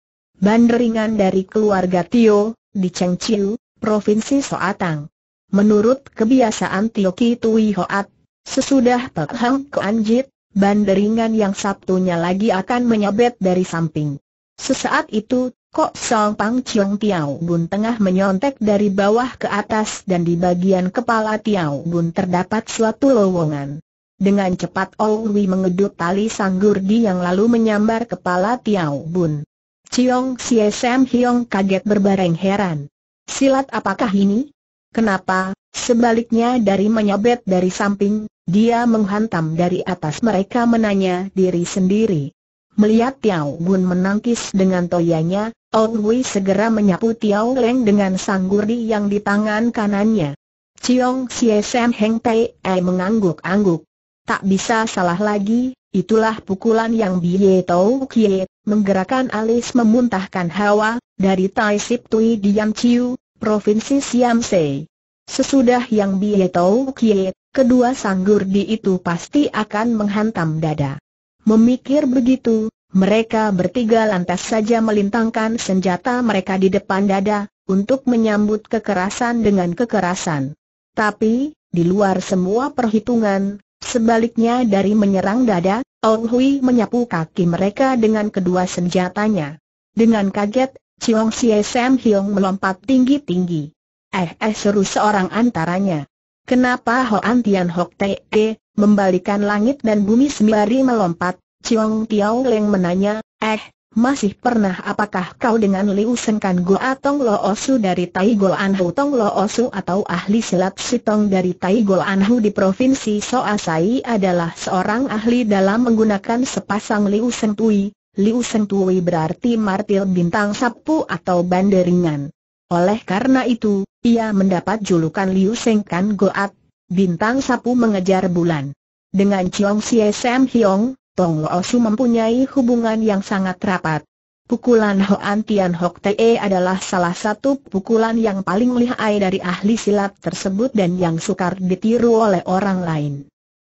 banderingan dari keluarga Tio, di Chengchiu, Provinsi Soatang. Menurut kebiasaan Tioki Tui Hoat, sesudah Pek Hang Keanjit, banderingan yang Sabtunya lagi akan menyabet dari samping. Sesaat itu, Kok Song Pang Chiong Tiao Bun tengah menyontek dari bawah ke atas dan di bagian kepala Tiao Bun terdapat suatu lowongan. Dengan cepat Owi mengedut tali sanggurdi yang lalu menyambar kepala Tiao Bun. Ciong Sie Sam Hiong kaget berbareng heran. Silat apakah ini? Kenapa, sebaliknya dari menyabet dari samping, dia menghantam dari atas mereka menanya diri sendiri. Melihat Tiao Bun menangkis dengan toyanya, Ong Hui segera menyapu Tiao Leng dengan sanggurdi yang di tangan kanannya. Ciong Sie Sam Heng Pei mengangguk-angguk. Tak bisa salah lagi, itulah pukulan yang Bie Tau Kie menggerakkan alis memuntahkan hawa, dari Tai Sip Tui Dian Chiu, Provinsi Siam Se. Sesudah yang Bie Tau Kie, kedua sanggurdi itu pasti akan menghantam dada. Memikir begitu, mereka bertiga lantas saja melintangkan senjata mereka di depan dada, untuk menyambut kekerasan dengan kekerasan. Tapi, di luar semua perhitungan, sebaliknya dari menyerang dada, Ong Hui menyapu kaki mereka dengan kedua senjatanya. Dengan kaget, Chiong Sie Sam Hyong melompat tinggi-tinggi. Eh eh seru seorang antaranya. Kenapa Hoan Tian Hok Te membalikan langit dan bumi sembari melompat? Chiong Tiao Leng menanya, eh, masih pernah apakah kau dengan Liu Sengkan Go Atong Lo Osu dari Tai Go Anhu Tong Lo Osu atau ahli silat Sitong dari Tai Go Anhu di Provinsi Soasai adalah seorang ahli dalam menggunakan sepasang Liu Seng Tui. Liu Seng Tui berarti martil bintang sapu atau banderingan. Oleh karena itu, ia mendapat julukan Liu Sengkan Goat, bintang sapu mengejar bulan. Dengan Chiong Sie Sam Hiong, Tong Lo Su mempunyai hubungan yang sangat rapat. Pukulan Hoan Tian Hok Te adalah salah satu pukulan yang paling lihai dari ahli silat tersebut dan yang sukar ditiru oleh orang lain.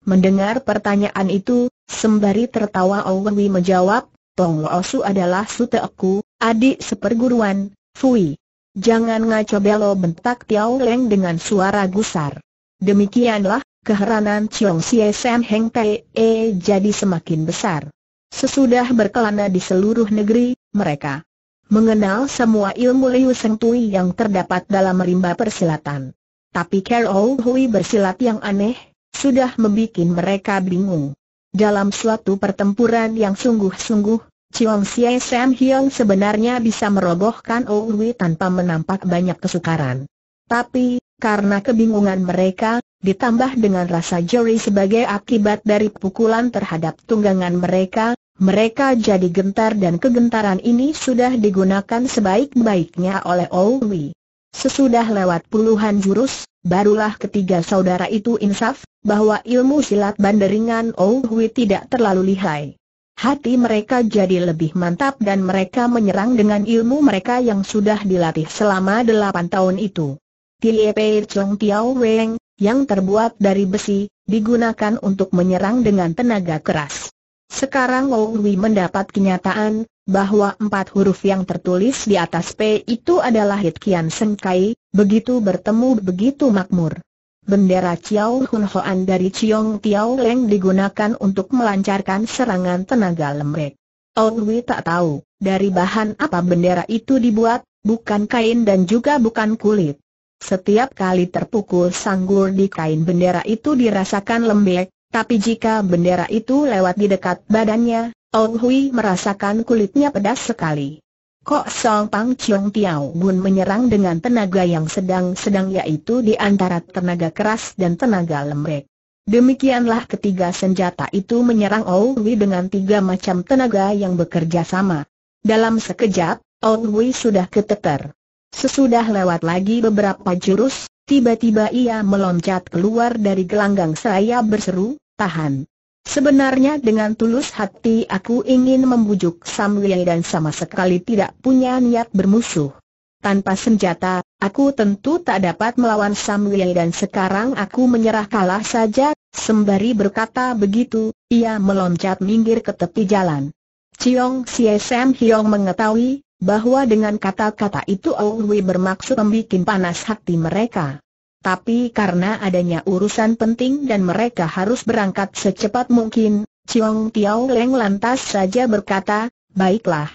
Mendengar pertanyaan itu, sembari tertawa Owi menjawab, Tong Lo Su adalah suteku, adik seperguruan, Fui. Jangan ngaco belo bentak Tiao Leng dengan suara gusar. Demikianlah, keheranan Chiong Sie Sam Heng Pei e jadi semakin besar. Sesudah berkelana di seluruh negeri, mereka mengenal semua ilmu Liu Seng Tui yang terdapat dalam rimba persilatan. Tapi Carol Hui bersilat yang aneh, sudah membuat mereka bingung. Dalam suatu pertempuran yang sungguh-sungguh, Chiong Sie Sam sebenarnya bisa merobohkan Hui tanpa menampak banyak kesukaran. Tapi, karena kebingungan mereka, ditambah dengan rasa jeri sebagai akibat dari pukulan terhadap tunggangan mereka, mereka jadi gentar dan kegentaran ini sudah digunakan sebaik-baiknya oleh Owi. Sesudah lewat puluhan jurus, barulah ketiga saudara itu insaf, bahwa ilmu silat banderingan Owi tidak terlalu lihai. Hati mereka jadi lebih mantap dan mereka menyerang dengan ilmu mereka yang sudah dilatih selama delapan tahun itu. Tie Pei Chong Tiao Weng, yang terbuat dari besi, digunakan untuk menyerang dengan tenaga keras. Sekarang Wei mendapat kenyataan, bahwa empat huruf yang tertulis di atas P itu adalah Hit Kian Seng Kai, begitu bertemu begitu makmur. Bendera Chiao Hun Hoan dari Chiong Tiao Leng digunakan untuk melancarkan serangan tenaga lembek. Wei tak tahu, dari bahan apa bendera itu dibuat, bukan kain dan juga bukan kulit. Setiap kali terpukul sanggur di kain bendera itu dirasakan lembek, tapi jika bendera itu lewat di dekat badannya, Ong Hui merasakan kulitnya pedas sekali. Kok Song Pang Chiong Tiao Bun menyerang dengan tenaga yang sedang-sedang yaitu di antara tenaga keras dan tenaga lembek. Demikianlah ketiga senjata itu menyerang Owi dengan tiga macam tenaga yang bekerja sama. Dalam sekejap, Owi sudah keteter. Sesudah lewat lagi beberapa jurus, tiba-tiba ia meloncat keluar dari gelanggang saya berseru, tahan. Sebenarnya dengan tulus hati aku ingin membujuk Samuel dan sama sekali tidak punya niat bermusuh. Tanpa senjata, aku tentu tak dapat melawan Samuel dan sekarang aku menyerah kalah saja, sembari berkata begitu, ia meloncat minggir ke tepi jalan. Chiong Sie Sam Hyong mengetahui, bahwa dengan kata-kata itu Owi bermaksud membuat panas hati mereka tapi karena adanya urusan penting dan mereka harus berangkat secepat mungkin, Chiong Tiao Leng lantas saja berkata, baiklah.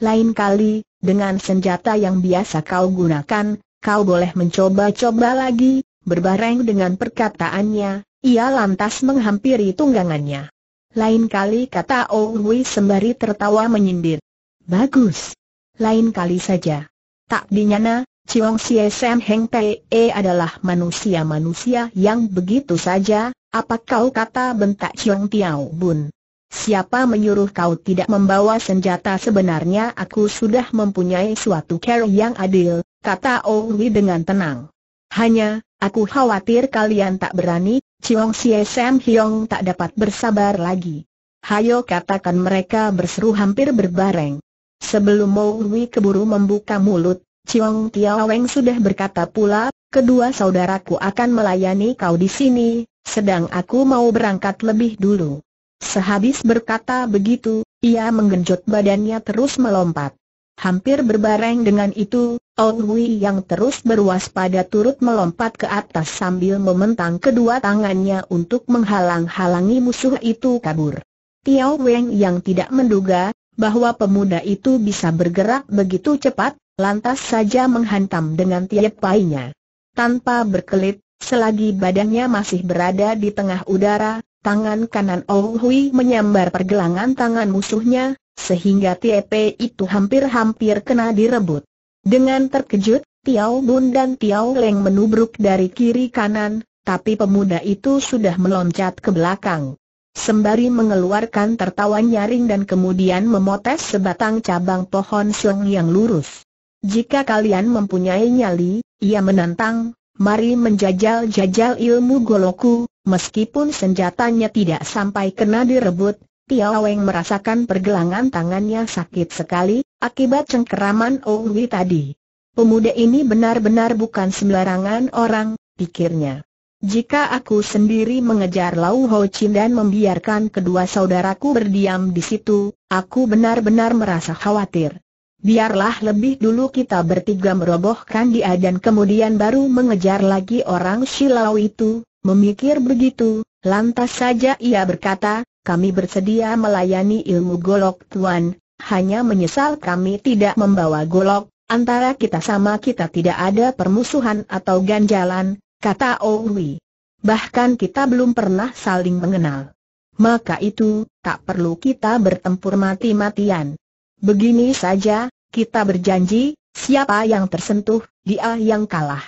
Lain kali, dengan senjata yang biasa kau gunakan, kau boleh mencoba-coba lagi, berbareng dengan perkataannya, ia lantas menghampiri tunggangannya. Lain kali kata Owi sembari tertawa menyindir. Bagus. Lain kali saja. Tak dinyana, Chiong Sie Sam Heng Pei adalah manusia-manusia yang begitu saja, apa kau kata bentak Chiong Tiao Bun? Siapa menyuruh kau tidak membawa senjata sebenarnya aku sudah mempunyai suatu cara yang adil, kata Owi dengan tenang. Hanya, aku khawatir kalian tak berani, Chiong Sie Sam Hyong tak dapat bersabar lagi. Hayo katakan mereka berseru hampir berbareng. Sebelum Owi keburu membuka mulut, Chiong Tiao Weng sudah berkata pula, kedua saudaraku akan melayani kau di sini, sedang aku mau berangkat lebih dulu. Sehabis berkata begitu, ia menggenjot badannya terus melompat. Hampir berbareng dengan itu, Ong Hui yang terus berwaspada turut melompat ke atas sambil mementang kedua tangannya untuk menghalang-halangi musuh itu kabur. Tiao Weng yang tidak menduga, bahwa pemuda itu bisa bergerak begitu cepat, lantas saja menghantam dengan tiap painya. Tanpa berkelit, selagi badannya masih berada di tengah udara, tangan kanan Oh Hui menyambar pergelangan tangan musuhnya, sehingga TP itu hampir-hampir kena direbut. Dengan terkejut, Tiao Bun dan Tiao Leng menubruk dari kiri kanan, tapi pemuda itu sudah meloncat ke belakang. Sembari mengeluarkan tertawa nyaring dan kemudian memotes sebatang cabang pohon siong yang lurus. Jika kalian mempunyai nyali, ia menantang, mari menjajal-jajal ilmu goloku, meskipun senjatanya tidak sampai kena direbut, Tiao Weng merasakan pergelangan tangannya sakit sekali, akibat cengkeraman Owi tadi. Pemuda ini benar-benar bukan sembarangan orang, pikirnya. Jika aku sendiri mengejar Lau Ho Chin dan membiarkan kedua saudaraku berdiam di situ, aku benar-benar merasa khawatir. Biarlah lebih dulu kita bertiga merobohkan dia dan kemudian baru mengejar lagi orang Shilau itu, memikir begitu, lantas saja ia berkata, kami bersedia melayani ilmu golok tuan, hanya menyesal kami tidak membawa golok, antara kita sama kita tidak ada permusuhan atau ganjalan, kata Owi. Bahkan kita belum pernah saling mengenal. Maka itu, tak perlu kita bertempur mati-matian. Begini saja, kita berjanji, siapa yang tersentuh, dia yang kalah.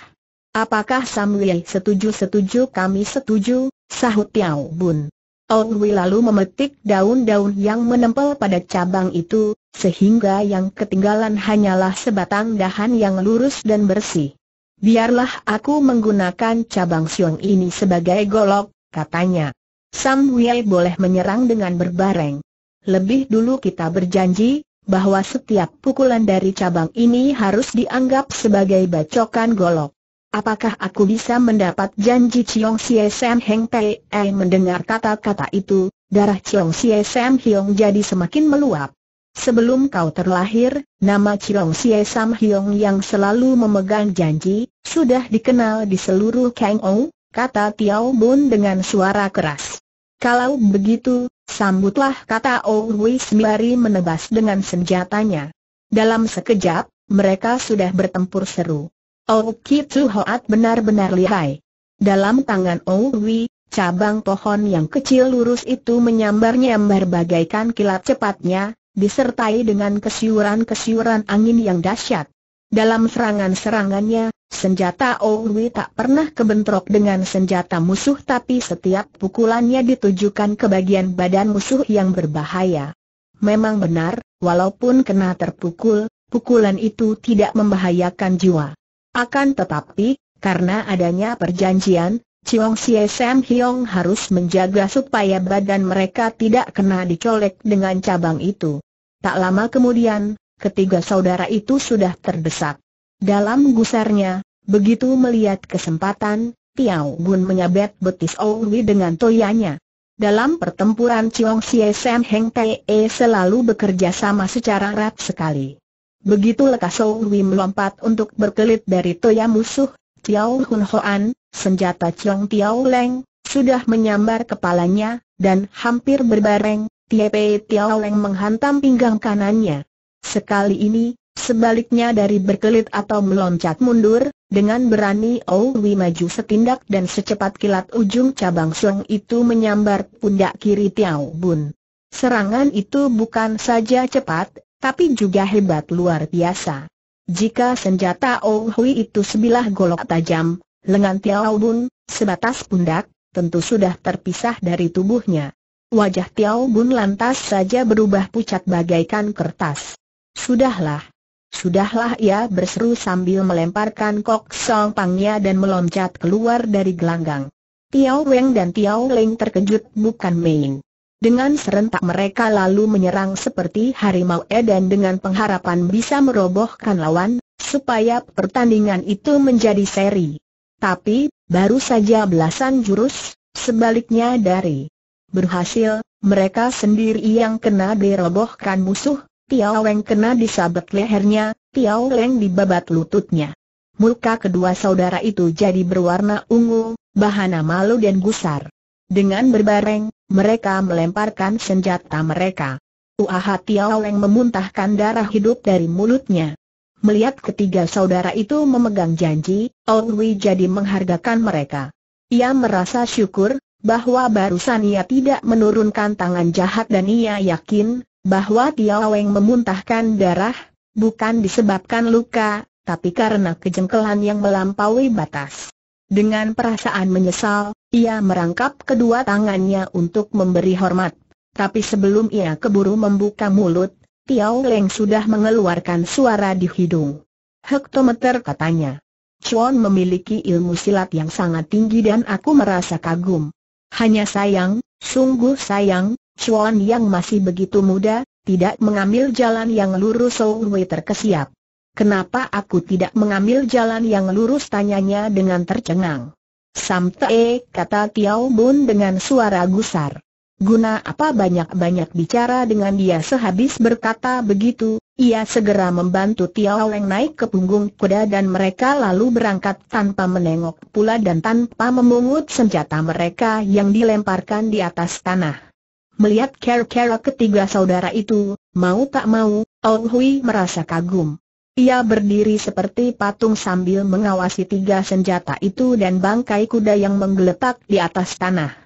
Apakah Samuel setuju-setuju kami setuju, sahut Tiao Bun. Ong lalu memetik daun-daun yang menempel pada cabang itu, sehingga yang ketinggalan hanyalah sebatang dahan yang lurus dan bersih. Biarlah aku menggunakan cabang siong ini sebagai golok, katanya. Samuel boleh menyerang dengan berbareng. Lebih dulu kita berjanji, bahwa setiap pukulan dari cabang ini harus dianggap sebagai bacokan golok. Apakah aku bisa mendapat janji Chiong Sie Sam Heng Pei eh, mendengar kata-kata itu, darah Chiong Sie Sam Hyong jadi semakin meluap. Sebelum kau terlahir, nama Chiong Sie Sam Hyong yang selalu memegang janji, sudah dikenal di seluruh Kang Ou, kata Tiao Bun dengan suara keras. Kalau begitu, Sambutlah kata Owi sembari menebas dengan senjatanya. Dalam sekejap, mereka sudah bertempur seru. Oh Kitu Hoat benar-benar lihai. Dalam tangan Owi, cabang pohon yang kecil lurus itu menyambar-nyambar bagaikan kilat cepatnya, disertai dengan kesiuran-kesiuran angin yang dahsyat. Dalam serangan-serangannya, senjata Owi tak pernah kebentrok dengan senjata musuh tapi setiap pukulannya ditujukan ke bagian badan musuh yang berbahaya. Memang benar, walaupun kena terpukul, pukulan itu tidak membahayakan jiwa. Akan tetapi, karena adanya perjanjian, Chiong Sie Sam Hyong harus menjaga supaya badan mereka tidak kena dicolek dengan cabang itu. Tak lama kemudian, ketiga saudara itu sudah terdesak. Dalam gusarnya, begitu melihat kesempatan, Tiao Bun menyabet betis Owi dengan toyanya. Dalam pertempuran Chiong Sie Sam Heng Te selalu bekerja sama secara erat sekali. Begitu lekas Owi melompat untuk berkelit dari toya musuh, Tiao Hun Hoan, senjata Chiong Tiao Leng, sudah menyambar kepalanya, dan hampir berbareng, Tiepe Tiao Leng menghantam pinggang kanannya. Sekali ini, sebaliknya dari berkelit atau meloncat mundur, dengan berani Owi maju setindak dan secepat kilat ujung cabang suang itu menyambar pundak kiri Tiao Bun. Serangan itu bukan saja cepat, tapi juga hebat luar biasa. Jika senjata Owi itu sebilah golok tajam, lengan Tiao Bun, sebatas pundak, tentu sudah terpisah dari tubuhnya. Wajah Tiao Bun lantas saja berubah pucat bagaikan kertas. Sudahlah. Sudahlah ia berseru sambil melemparkan kok song pangnya dan meloncat keluar dari gelanggang. Tiao Weng dan Tiao Leng terkejut bukan main. Dengan serentak mereka lalu menyerang seperti harimau edan dengan pengharapan bisa merobohkan lawan, supaya pertandingan itu menjadi seri. Tapi, baru saja belasan jurus, sebaliknya dari berhasil, mereka sendiri yang kena dirobohkan musuh, Tiao Leng kena disabet lehernya, Tiao Leng dibabat lututnya. Muka kedua saudara itu jadi berwarna ungu, bahana malu dan gusar. Dengan berbareng, mereka melemparkan senjata mereka. Uaha Tiao Leng memuntahkan darah hidup dari mulutnya. Melihat ketiga saudara itu memegang janji, Owi jadi menghargakan mereka. Ia merasa syukur, bahwa barusan ia tidak menurunkan tangan jahat dan ia yakin, bahwa Tiao Weng memuntahkan darah, bukan disebabkan luka, tapi karena kejengkelan yang melampaui batas. Dengan perasaan menyesal, ia merangkap kedua tangannya untuk memberi hormat. Tapi sebelum ia keburu membuka mulut, Tiao Leng sudah mengeluarkan suara di hidung. Hektometer katanya. Chuan memiliki ilmu silat yang sangat tinggi dan aku merasa kagum. Hanya sayang, sungguh sayang, Chuan yang masih begitu muda, tidak mengambil jalan yang lurus Sou Wei terkesiap. Kenapa aku tidak mengambil jalan yang lurus tanyanya dengan tercengang. Sam Te, kata Tiao Bun dengan suara gusar. Guna apa banyak-banyak bicara dengan dia sehabis berkata begitu, ia segera membantu Tiao Leng naik ke punggung kuda dan mereka lalu berangkat tanpa menengok pula dan tanpa memungut senjata mereka yang dilemparkan di atas tanah. Melihat cara-cara ketiga saudara itu, mau tak mau, Ong Hui merasa kagum. Ia berdiri seperti patung sambil mengawasi tiga senjata itu dan bangkai kuda yang menggeletak di atas tanah.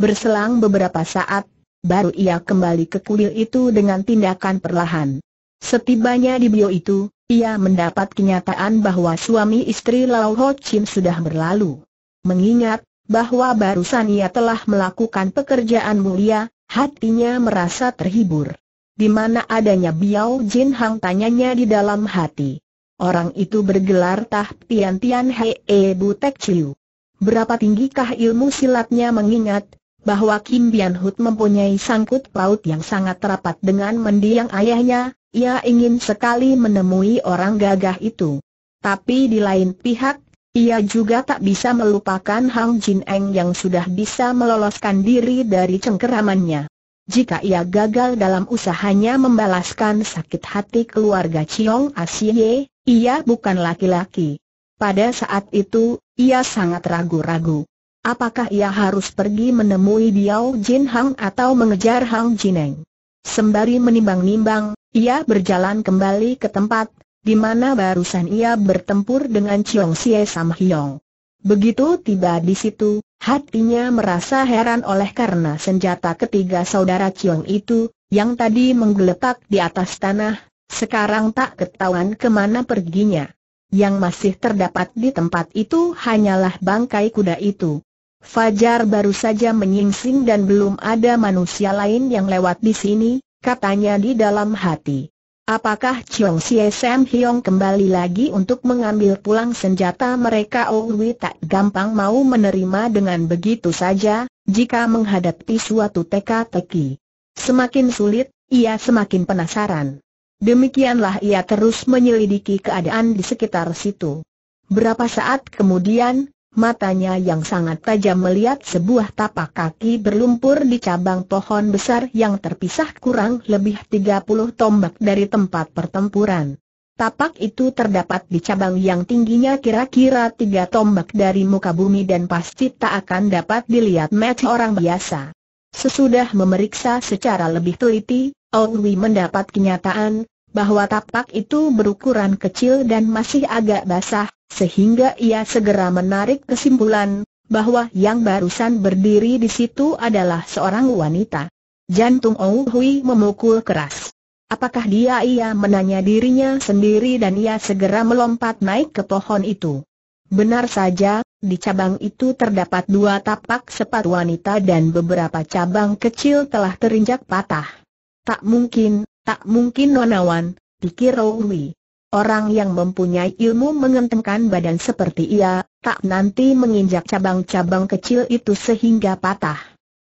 Berselang beberapa saat, baru ia kembali ke kuil itu dengan tindakan perlahan. Setibanya di bio itu, ia mendapat kenyataan bahwa suami istri Lau Ho Chin sudah berlalu. Mengingat bahwa barusan ia telah melakukan pekerjaan mulia, Hatinya merasa terhibur. Di mana adanya Biao Jin Hang tanyanya di dalam hati. Orang itu bergelar Tah Tian Tian Hei Bu Tek Chiu. Berapa tinggikah ilmu silatnya mengingat bahwa Kim Bian Hut mempunyai sangkut paut yang sangat rapat dengan mendiang ayahnya, ia ingin sekali menemui orang gagah itu. Tapi di lain pihak, ia juga tak bisa melupakan Hang Jin Eng yang sudah bisa meloloskan diri dari cengkeramannya. Jika ia gagal dalam usahanya membalaskan sakit hati keluarga Chiong Asye, ia bukan laki-laki. Pada saat itu, ia sangat ragu-ragu. Apakah ia harus pergi menemui Biao Jin Hang atau mengejar Hang Jin Eng? Sembari menimbang-nimbang, ia berjalan kembali ke tempat di mana barusan ia bertempur dengan Chiong Sie Sam Hyong. Begitu tiba di situ, hatinya merasa heran oleh karena senjata ketiga saudara Ciong itu, yang tadi menggeletak di atas tanah, sekarang tak ketahuan ke mana perginya. Yang masih terdapat di tempat itu hanyalah bangkai kuda itu. Fajar baru saja menyingsing dan belum ada manusia lain yang lewat di sini, katanya di dalam hati. Apakah Chiong Sie Sam Hyong kembali lagi untuk mengambil pulang senjata mereka Oh Wei tak gampang mau menerima dengan begitu saja, jika menghadapi suatu teka-teki. Semakin sulit, ia semakin penasaran. Demikianlah ia terus menyelidiki keadaan di sekitar situ. Berapa saat kemudian, matanya yang sangat tajam melihat sebuah tapak kaki berlumpur di cabang pohon besar yang terpisah kurang lebih 30 tombak dari tempat pertempuran. Tapak itu terdapat di cabang yang tingginya kira-kira tiga tombak dari muka bumi dan pasti tak akan dapat dilihat mata orang biasa. Sesudah memeriksa secara lebih teliti, Owi mendapat kenyataan bahwa tapak itu berukuran kecil dan masih agak basah, sehingga ia segera menarik kesimpulan bahwa yang barusan berdiri di situ adalah seorang wanita. Jantung Oh Hui memukul keras. Apakah dia ia menanya dirinya sendiri dan ia segera melompat naik ke pohon itu. Benar saja, di cabang itu terdapat dua tapak sepatu wanita dan beberapa cabang kecil telah terinjak patah. Tak mungkin, tak mungkin nonawan, pikir Hui. Orang yang mempunyai ilmu mengentengkan badan seperti ia, tak nanti menginjak cabang-cabang kecil itu sehingga patah.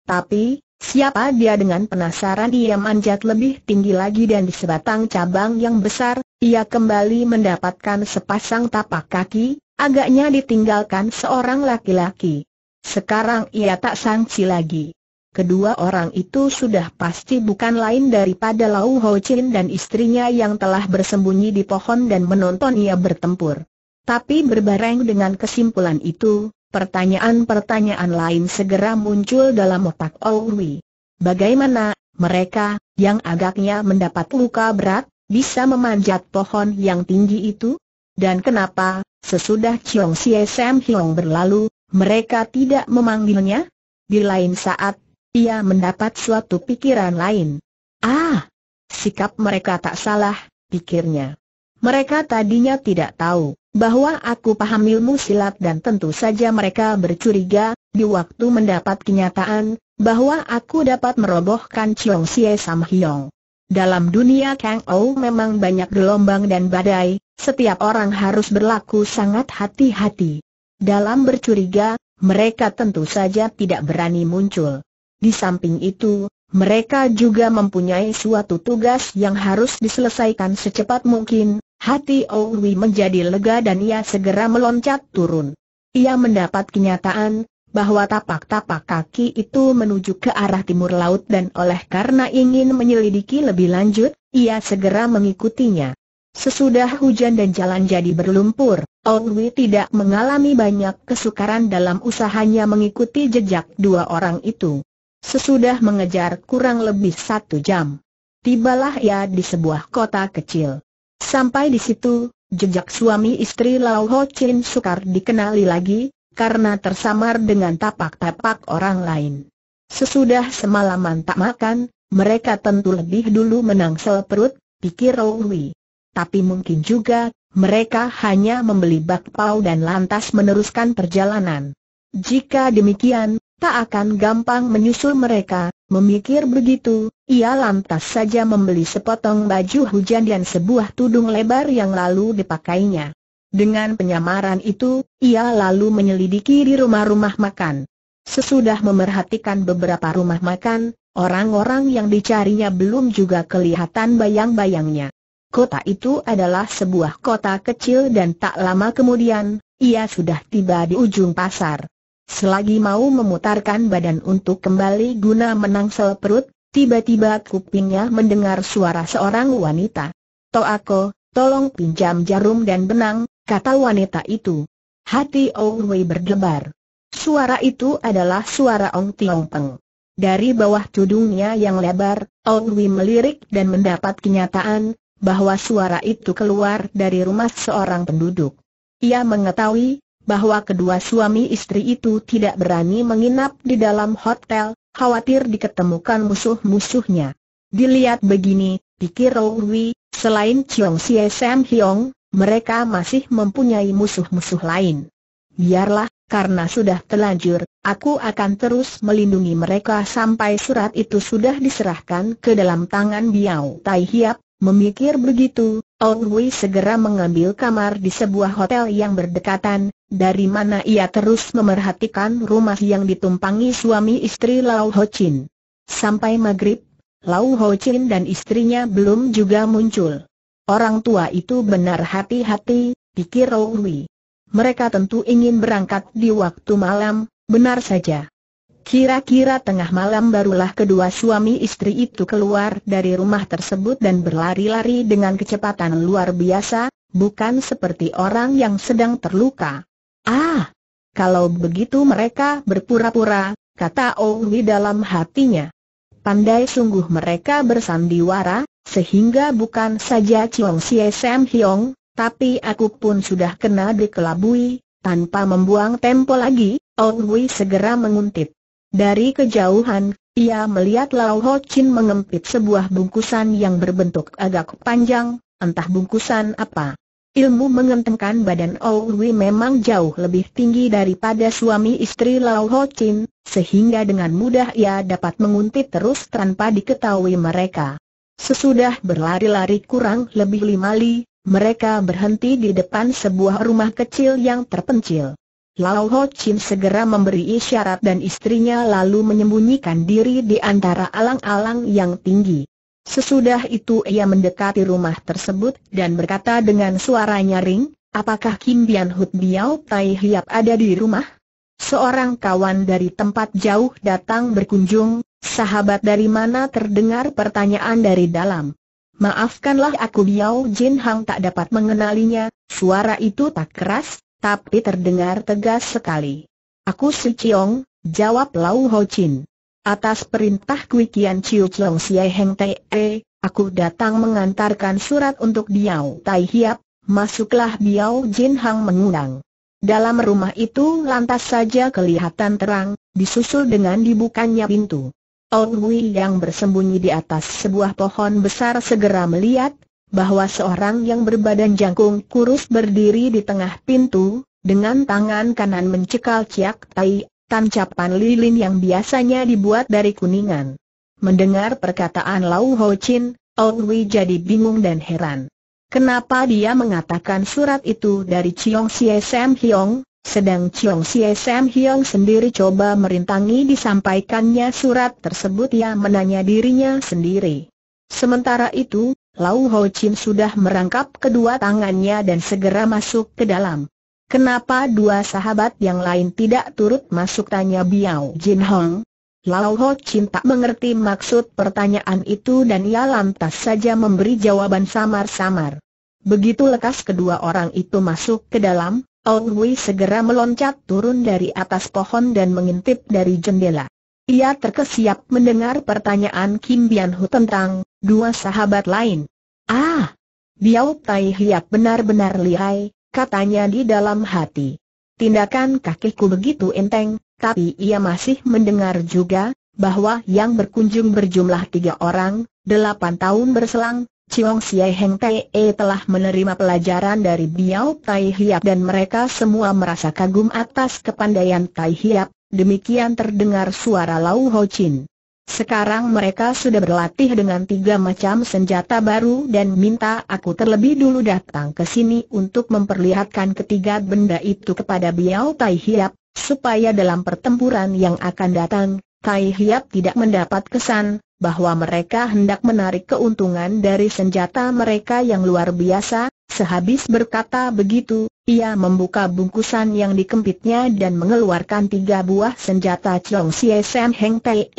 Tapi, siapa dia dengan penasaran ia manjat lebih tinggi lagi dan di sebatang cabang yang besar, ia kembali mendapatkan sepasang tapak kaki, agaknya ditinggalkan seorang laki-laki. Sekarang ia tak sangsi lagi. Kedua orang itu sudah pasti bukan lain daripada Lau Ho Chin dan istrinya yang telah bersembunyi di pohon dan menonton ia bertempur. Tapi berbareng dengan kesimpulan itu, pertanyaan-pertanyaan lain segera muncul dalam otak Owi. Bagaimana, mereka, yang agaknya mendapat luka berat, bisa memanjat pohon yang tinggi itu? Dan kenapa, sesudah Chiong Sie Sam Hyong berlalu, mereka tidak memanggilnya? Di lain saat, ia mendapat suatu pikiran lain. Ah! Sikap mereka tak salah, pikirnya. Mereka tadinya tidak tahu bahwa aku paham ilmu silat dan tentu saja mereka bercuriga, di waktu mendapat kenyataan, bahwa aku dapat merobohkan Chiong Sie Sam Hyong. Dalam dunia Kang Ou memang banyak gelombang dan badai, setiap orang harus berlaku sangat hati-hati. Dalam bercuriga, mereka tentu saja tidak berani muncul. Di samping itu, mereka juga mempunyai suatu tugas yang harus diselesaikan secepat mungkin. Hati Owi menjadi lega dan ia segera meloncat turun. Ia mendapat kenyataan bahwa tapak-tapak kaki itu menuju ke arah timur laut dan oleh karena ingin menyelidiki lebih lanjut, ia segera mengikutinya. Sesudah hujan dan jalan jadi berlumpur, Owi tidak mengalami banyak kesukaran dalam usahanya mengikuti jejak dua orang itu. Sesudah mengejar kurang lebih satu jam, tibalah ia di sebuah kota kecil. Sampai di situ, jejak suami istri Lau Ho Chin sukar dikenali lagi, karena tersamar dengan tapak-tapak orang lain. Sesudah semalaman tak makan, mereka tentu lebih dulu menangsel perut, pikir Hui. Tapi mungkin juga, mereka hanya membeli bakpao dan lantas meneruskan perjalanan. Jika demikian, tak akan gampang menyusul mereka, memikir begitu, ia lantas saja membeli sepotong baju hujan dan sebuah tudung lebar yang lalu dipakainya. Dengan penyamaran itu, ia lalu menyelidiki di rumah-rumah makan. Sesudah memerhatikan beberapa rumah makan, orang-orang yang dicarinya belum juga kelihatan bayang-bayangnya. Kota itu adalah sebuah kota kecil dan tak lama kemudian, ia sudah tiba di ujung pasar. Selagi mau memutarkan badan untuk kembali guna menangsel perut, tiba-tiba kupingnya mendengar suara seorang wanita. Toako, tolong pinjam jarum dan benang, kata wanita itu. Hati Wei berdebar. Suara itu adalah suara Ong Tiong Peng. Dari bawah tudungnya yang lebar, Wei melirik dan mendapat kenyataan, bahwa suara itu keluar dari rumah seorang penduduk. Ia mengetahui, bahwa kedua suami istri itu tidak berani menginap di dalam hotel, khawatir diketemukan musuh-musuhnya. Dilihat begini, pikir Rowi, selain Chiong Sie Sam Hyong, mereka masih mempunyai musuh-musuh lain. Biarlah, karena sudah terlanjur, aku akan terus melindungi mereka sampai surat itu sudah diserahkan ke dalam tangan Biao Tai Hiap. Memikir begitu, Ong Hui segera mengambil kamar di sebuah hotel yang berdekatan, dari mana ia terus memerhatikan rumah yang ditumpangi suami istri Lau Ho Chin. Sampai maghrib, Lau Ho Chin dan istrinya belum juga muncul. Orang tua itu benar hati-hati, pikir Hui. Mereka tentu ingin berangkat di waktu malam, benar saja. Kira-kira tengah malam barulah kedua suami istri itu keluar dari rumah tersebut dan berlari-lari dengan kecepatan luar biasa, bukan seperti orang yang sedang terluka. Ah! Kalau begitu mereka berpura-pura, kata Owi dalam hatinya. Pandai sungguh mereka bersandiwara, sehingga bukan saja Chiong Sie Sam Hyong, tapi aku pun sudah kena dikelabui, tanpa membuang tempo lagi, Owi segera menguntit. Dari kejauhan, ia melihat Lau Ho Chin mengempit sebuah bungkusan yang berbentuk agak panjang, entah bungkusan apa. Ilmu mengentengkan badan Owi memang jauh lebih tinggi daripada suami istri Lau Ho Chin, sehingga dengan mudah ia dapat menguntit terus tanpa diketahui mereka. Sesudah berlari-lari kurang lebih lima li, mereka berhenti di depan sebuah rumah kecil yang terpencil. Lau Ho Chin segera memberi isyarat dan istrinya lalu menyembunyikan diri di antara alang-alang yang tinggi. Sesudah itu ia mendekati rumah tersebut dan berkata dengan suara nyaring, apakah Kim Bian Hut Biao Tai Hiap ada di rumah? Seorang kawan dari tempat jauh datang berkunjung, sahabat dari mana terdengar pertanyaan dari dalam. Maafkanlah aku Biao Jin Hang tak dapat mengenalinya, suara itu tak keras, tapi terdengar tegas sekali. Aku Si Chiong, jawab Lau Ho Chin. Atas perintah Kui Kian Chiu Chiong Siai Heng Te, aku datang mengantarkan surat untuk Biao Tai Hiap, masuklah Biao Jin Hang mengundang. Dalam rumah itu lantas saja kelihatan terang, disusul dengan dibukanya pintu. Ong Wei yang bersembunyi di atas sebuah pohon besar segera melihat, bahwa seorang yang berbadan jangkung kurus berdiri di tengah pintu, dengan tangan kanan mencekal ciak tai, tancapan lilin yang biasanya dibuat dari kuningan. Mendengar perkataan Lau Ho Chin, Ong Wei jadi bingung dan heran. Kenapa dia mengatakan surat itu dari Chiong Sie Sam Hyong, sedang Chiong Sie Sam Hyong sendiri coba merintangi disampaikannya surat tersebut ia menanya dirinya sendiri. Sementara itu, Lau Ho Chin sudah merangkap kedua tangannya dan segera masuk ke dalam. Kenapa dua sahabat yang lain tidak turut masuk tanya Biao Jin Hong? Lau Ho Chin tak mengerti maksud pertanyaan itu dan ia lantas saja memberi jawaban samar-samar. Begitu lekas kedua orang itu masuk ke dalam, Ong Hui segera meloncat turun dari atas pohon dan mengintip dari jendela. Ia terkesiap mendengar pertanyaan Kim Bian Hu tentang dua sahabat lain. Ah! Biao Tai Hiap benar-benar lihai, katanya di dalam hati. Tindakan kakiku begitu enteng, tapi ia masih mendengar juga, bahwa yang berkunjung berjumlah tiga orang, delapan tahun berselang, Chiong Siai Heng Te telah menerima pelajaran dari Biao Tai Hiap dan mereka semua merasa kagum atas kepandaian Tai Hiap, Demikian terdengar suara Lau Ho Chin. Sekarang mereka sudah berlatih dengan tiga macam senjata baru dan minta aku terlebih dulu datang ke sini untuk memperlihatkan ketiga benda itu kepada Biao Tai Hiap, supaya dalam pertempuran yang akan datang, Tai Hiap tidak mendapat kesan bahwa mereka hendak menarik keuntungan dari senjata mereka yang luar biasa, Sehabis berkata begitu, ia membuka bungkusan yang dikempitnya dan mengeluarkan tiga buah senjata Chong Sie Sam Heng Te.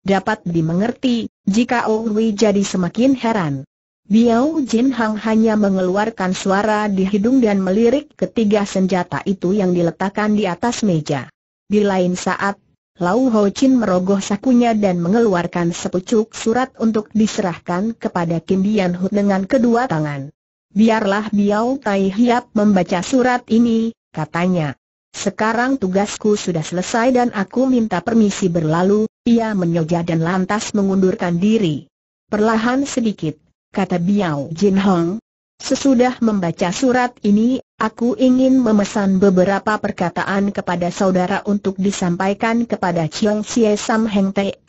Dapat dimengerti, jika Owi jadi semakin heran. Biao Jin Hang hanya mengeluarkan suara di hidung dan melirik ketiga senjata itu yang diletakkan di atas meja. Di lain saat, Lau Ho Chin merogoh sakunya dan mengeluarkan sepucuk surat untuk diserahkan kepada Kim Bian Hu dengan kedua tangan. Biarlah Biao Tai Hiap membaca surat ini, katanya. Sekarang tugasku sudah selesai dan aku minta permisi berlalu, ia menyoja dan lantas mengundurkan diri. Perlahan sedikit, kata Biao Jin Hong. Sesudah membaca surat ini, aku ingin memesan beberapa perkataan kepada saudara untuk disampaikan kepada Chiang Sie Sam Heng Te.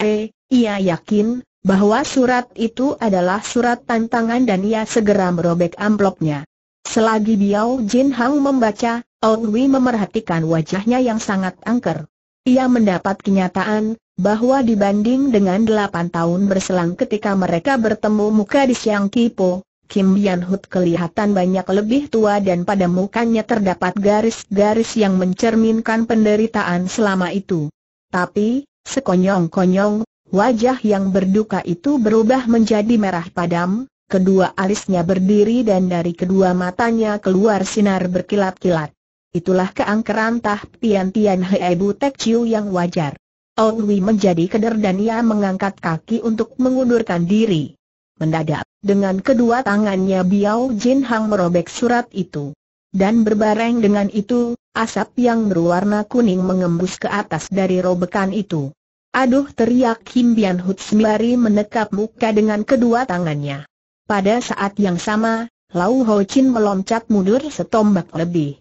Ia yakin, bahwa surat itu adalah surat tantangan dan ia segera merobek amplopnya. Selagi Biao Jin Hang membaca, Ong memerhatikan wajahnya yang sangat angker. Ia mendapat kenyataan, bahwa dibanding dengan delapan tahun berselang ketika mereka bertemu muka di Siang Kipo, Kim Bian Hut kelihatan banyak lebih tua dan pada mukanya terdapat garis-garis yang mencerminkan penderitaan selama itu. Tapi, sekonyong-konyong, wajah yang berduka itu berubah menjadi merah padam, kedua alisnya berdiri dan dari kedua matanya keluar sinar berkilat-kilat. Itulah keangkeran Tah Pian Tian Hei Bu Tek Chiu yang wajar. Ong Wei menjadi keder dan ia mengangkat kaki untuk mengundurkan diri. Mendadak, dengan kedua tangannya Biao Jin Hang merobek surat itu. Dan berbareng dengan itu, asap yang berwarna kuning mengembus ke atas dari robekan itu. Aduh teriak Kim Bian Hut sembari menekap muka dengan kedua tangannya. Pada saat yang sama, Lau Ho Chin meloncat mundur setombak lebih.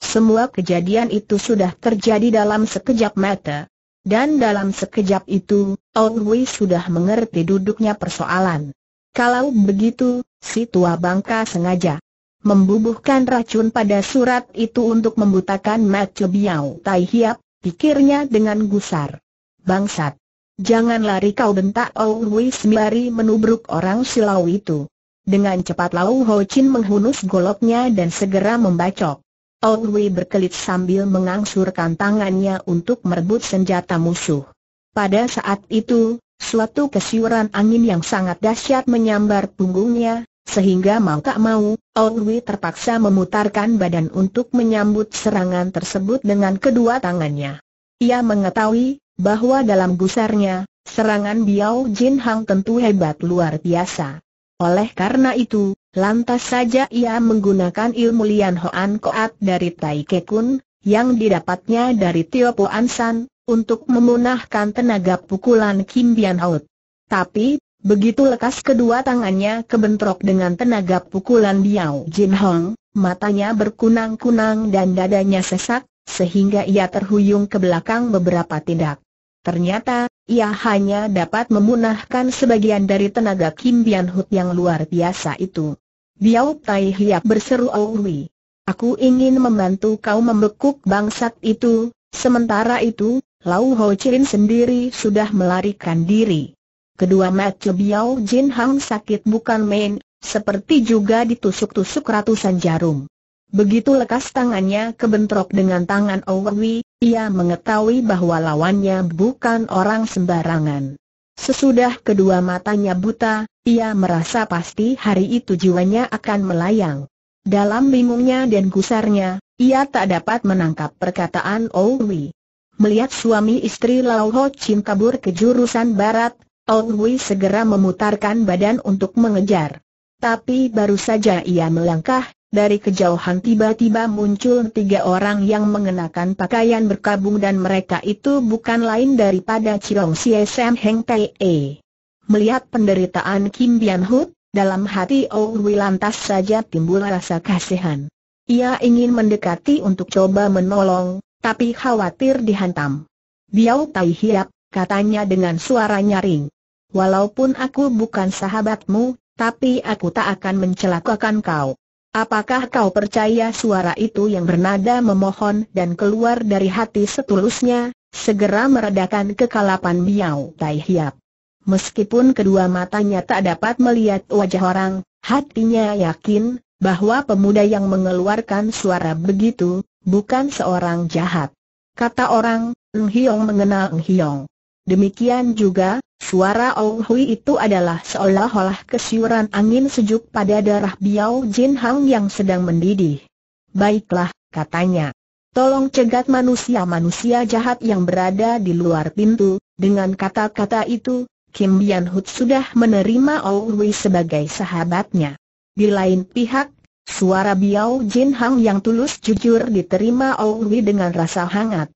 Semua kejadian itu sudah terjadi dalam sekejap mata. Dan dalam sekejap itu, Ong Wei sudah mengerti duduknya persoalan. Kalau begitu, si tua bangka sengaja membubuhkan racun pada surat itu untuk membutakan mata Biao Tai Hiap, pikirnya dengan gusar. Bangsat! Jangan lari kau bentak Ong Wei sembari menubruk orang silau itu. Dengan cepat Lau Ho Chin menghunus goloknya dan segera membacok. Ong Wei berkelit sambil mengangsurkan tangannya untuk merebut senjata musuh. Pada saat itu, suatu kesiuran angin yang sangat dahsyat menyambar punggungnya, sehingga mau tak mau, Ong Wei terpaksa memutarkan badan untuk menyambut serangan tersebut dengan kedua tangannya. Ia mengetahui, bahwa dalam gusarnya, serangan Biao Jin Hang tentu hebat luar biasa. Oleh karena itu, lantas saja ia menggunakan ilmu Lian Hoan Koat dari Tai Kekun, yang didapatnya dari Tio Po San, untuk memunahkan tenaga pukulan Kim Bian Hout. Tapi, begitu lekas kedua tangannya kebentrok dengan tenaga pukulan Biao Jin Hong, matanya berkunang-kunang dan dadanya sesak, sehingga ia terhuyung ke belakang beberapa tindak. Ternyata, ia hanya dapat memunahkan sebagian dari tenaga Kim Bian Hut yang luar biasa itu. Biao Tai Hiap berseru Aui. Aku ingin membantu kau membekuk bangsat itu, sementara itu, Lau Ho Chin sendiri sudah melarikan diri. Kedua mata Biao Jin Hang sakit bukan main, seperti juga ditusuk-tusuk ratusan jarum. Begitu lekas tangannya kebentrok dengan tangan Owi, ia mengetahui bahwa lawannya bukan orang sembarangan. Sesudah kedua matanya buta, ia merasa pasti hari itu jiwanya akan melayang. Dalam bingungnya dan gusarnya, ia tak dapat menangkap perkataan Owi. Melihat suami istri Lau Ho Chin kabur ke jurusan barat, Owi segera memutarkan badan untuk mengejar. Tapi baru saja ia melangkah, dari kejauhan tiba-tiba muncul tiga orang yang mengenakan pakaian berkabung dan mereka itu bukan lain daripada Chiong Sie Sam Heng Tae. Melihat penderitaan Kim Bian Hut, dalam hati Oh Hui lantas saja timbul rasa kasihan. Ia ingin mendekati untuk coba menolong, tapi khawatir dihantam. Biao Tai Hiap, katanya dengan suara nyaring. Walaupun aku bukan sahabatmu, tapi aku tak akan mencelakakan kau. Apakah kau percaya suara itu yang bernada memohon dan keluar dari hati setulusnya, segera meredakan kekalapan Biao Tai Hiap. Meskipun kedua matanya tak dapat melihat wajah orang, hatinya yakin, bahwa pemuda yang mengeluarkan suara begitu, bukan seorang jahat. Kata orang, Eng Hiong mengenal Eng Hiong. Demikian juga, suara Ong Hui itu adalah seolah-olah kesiuran angin sejuk pada darah Biao Jin Hang yang sedang mendidih. Baiklah, katanya. Tolong cegat manusia-manusia jahat yang berada di luar pintu, dengan kata-kata itu, Kim Bian Hut sudah menerima Ong Hui sebagai sahabatnya. Di lain pihak, Suara Biao Jin Hang yang tulus jujur diterima Owi dengan rasa hangat.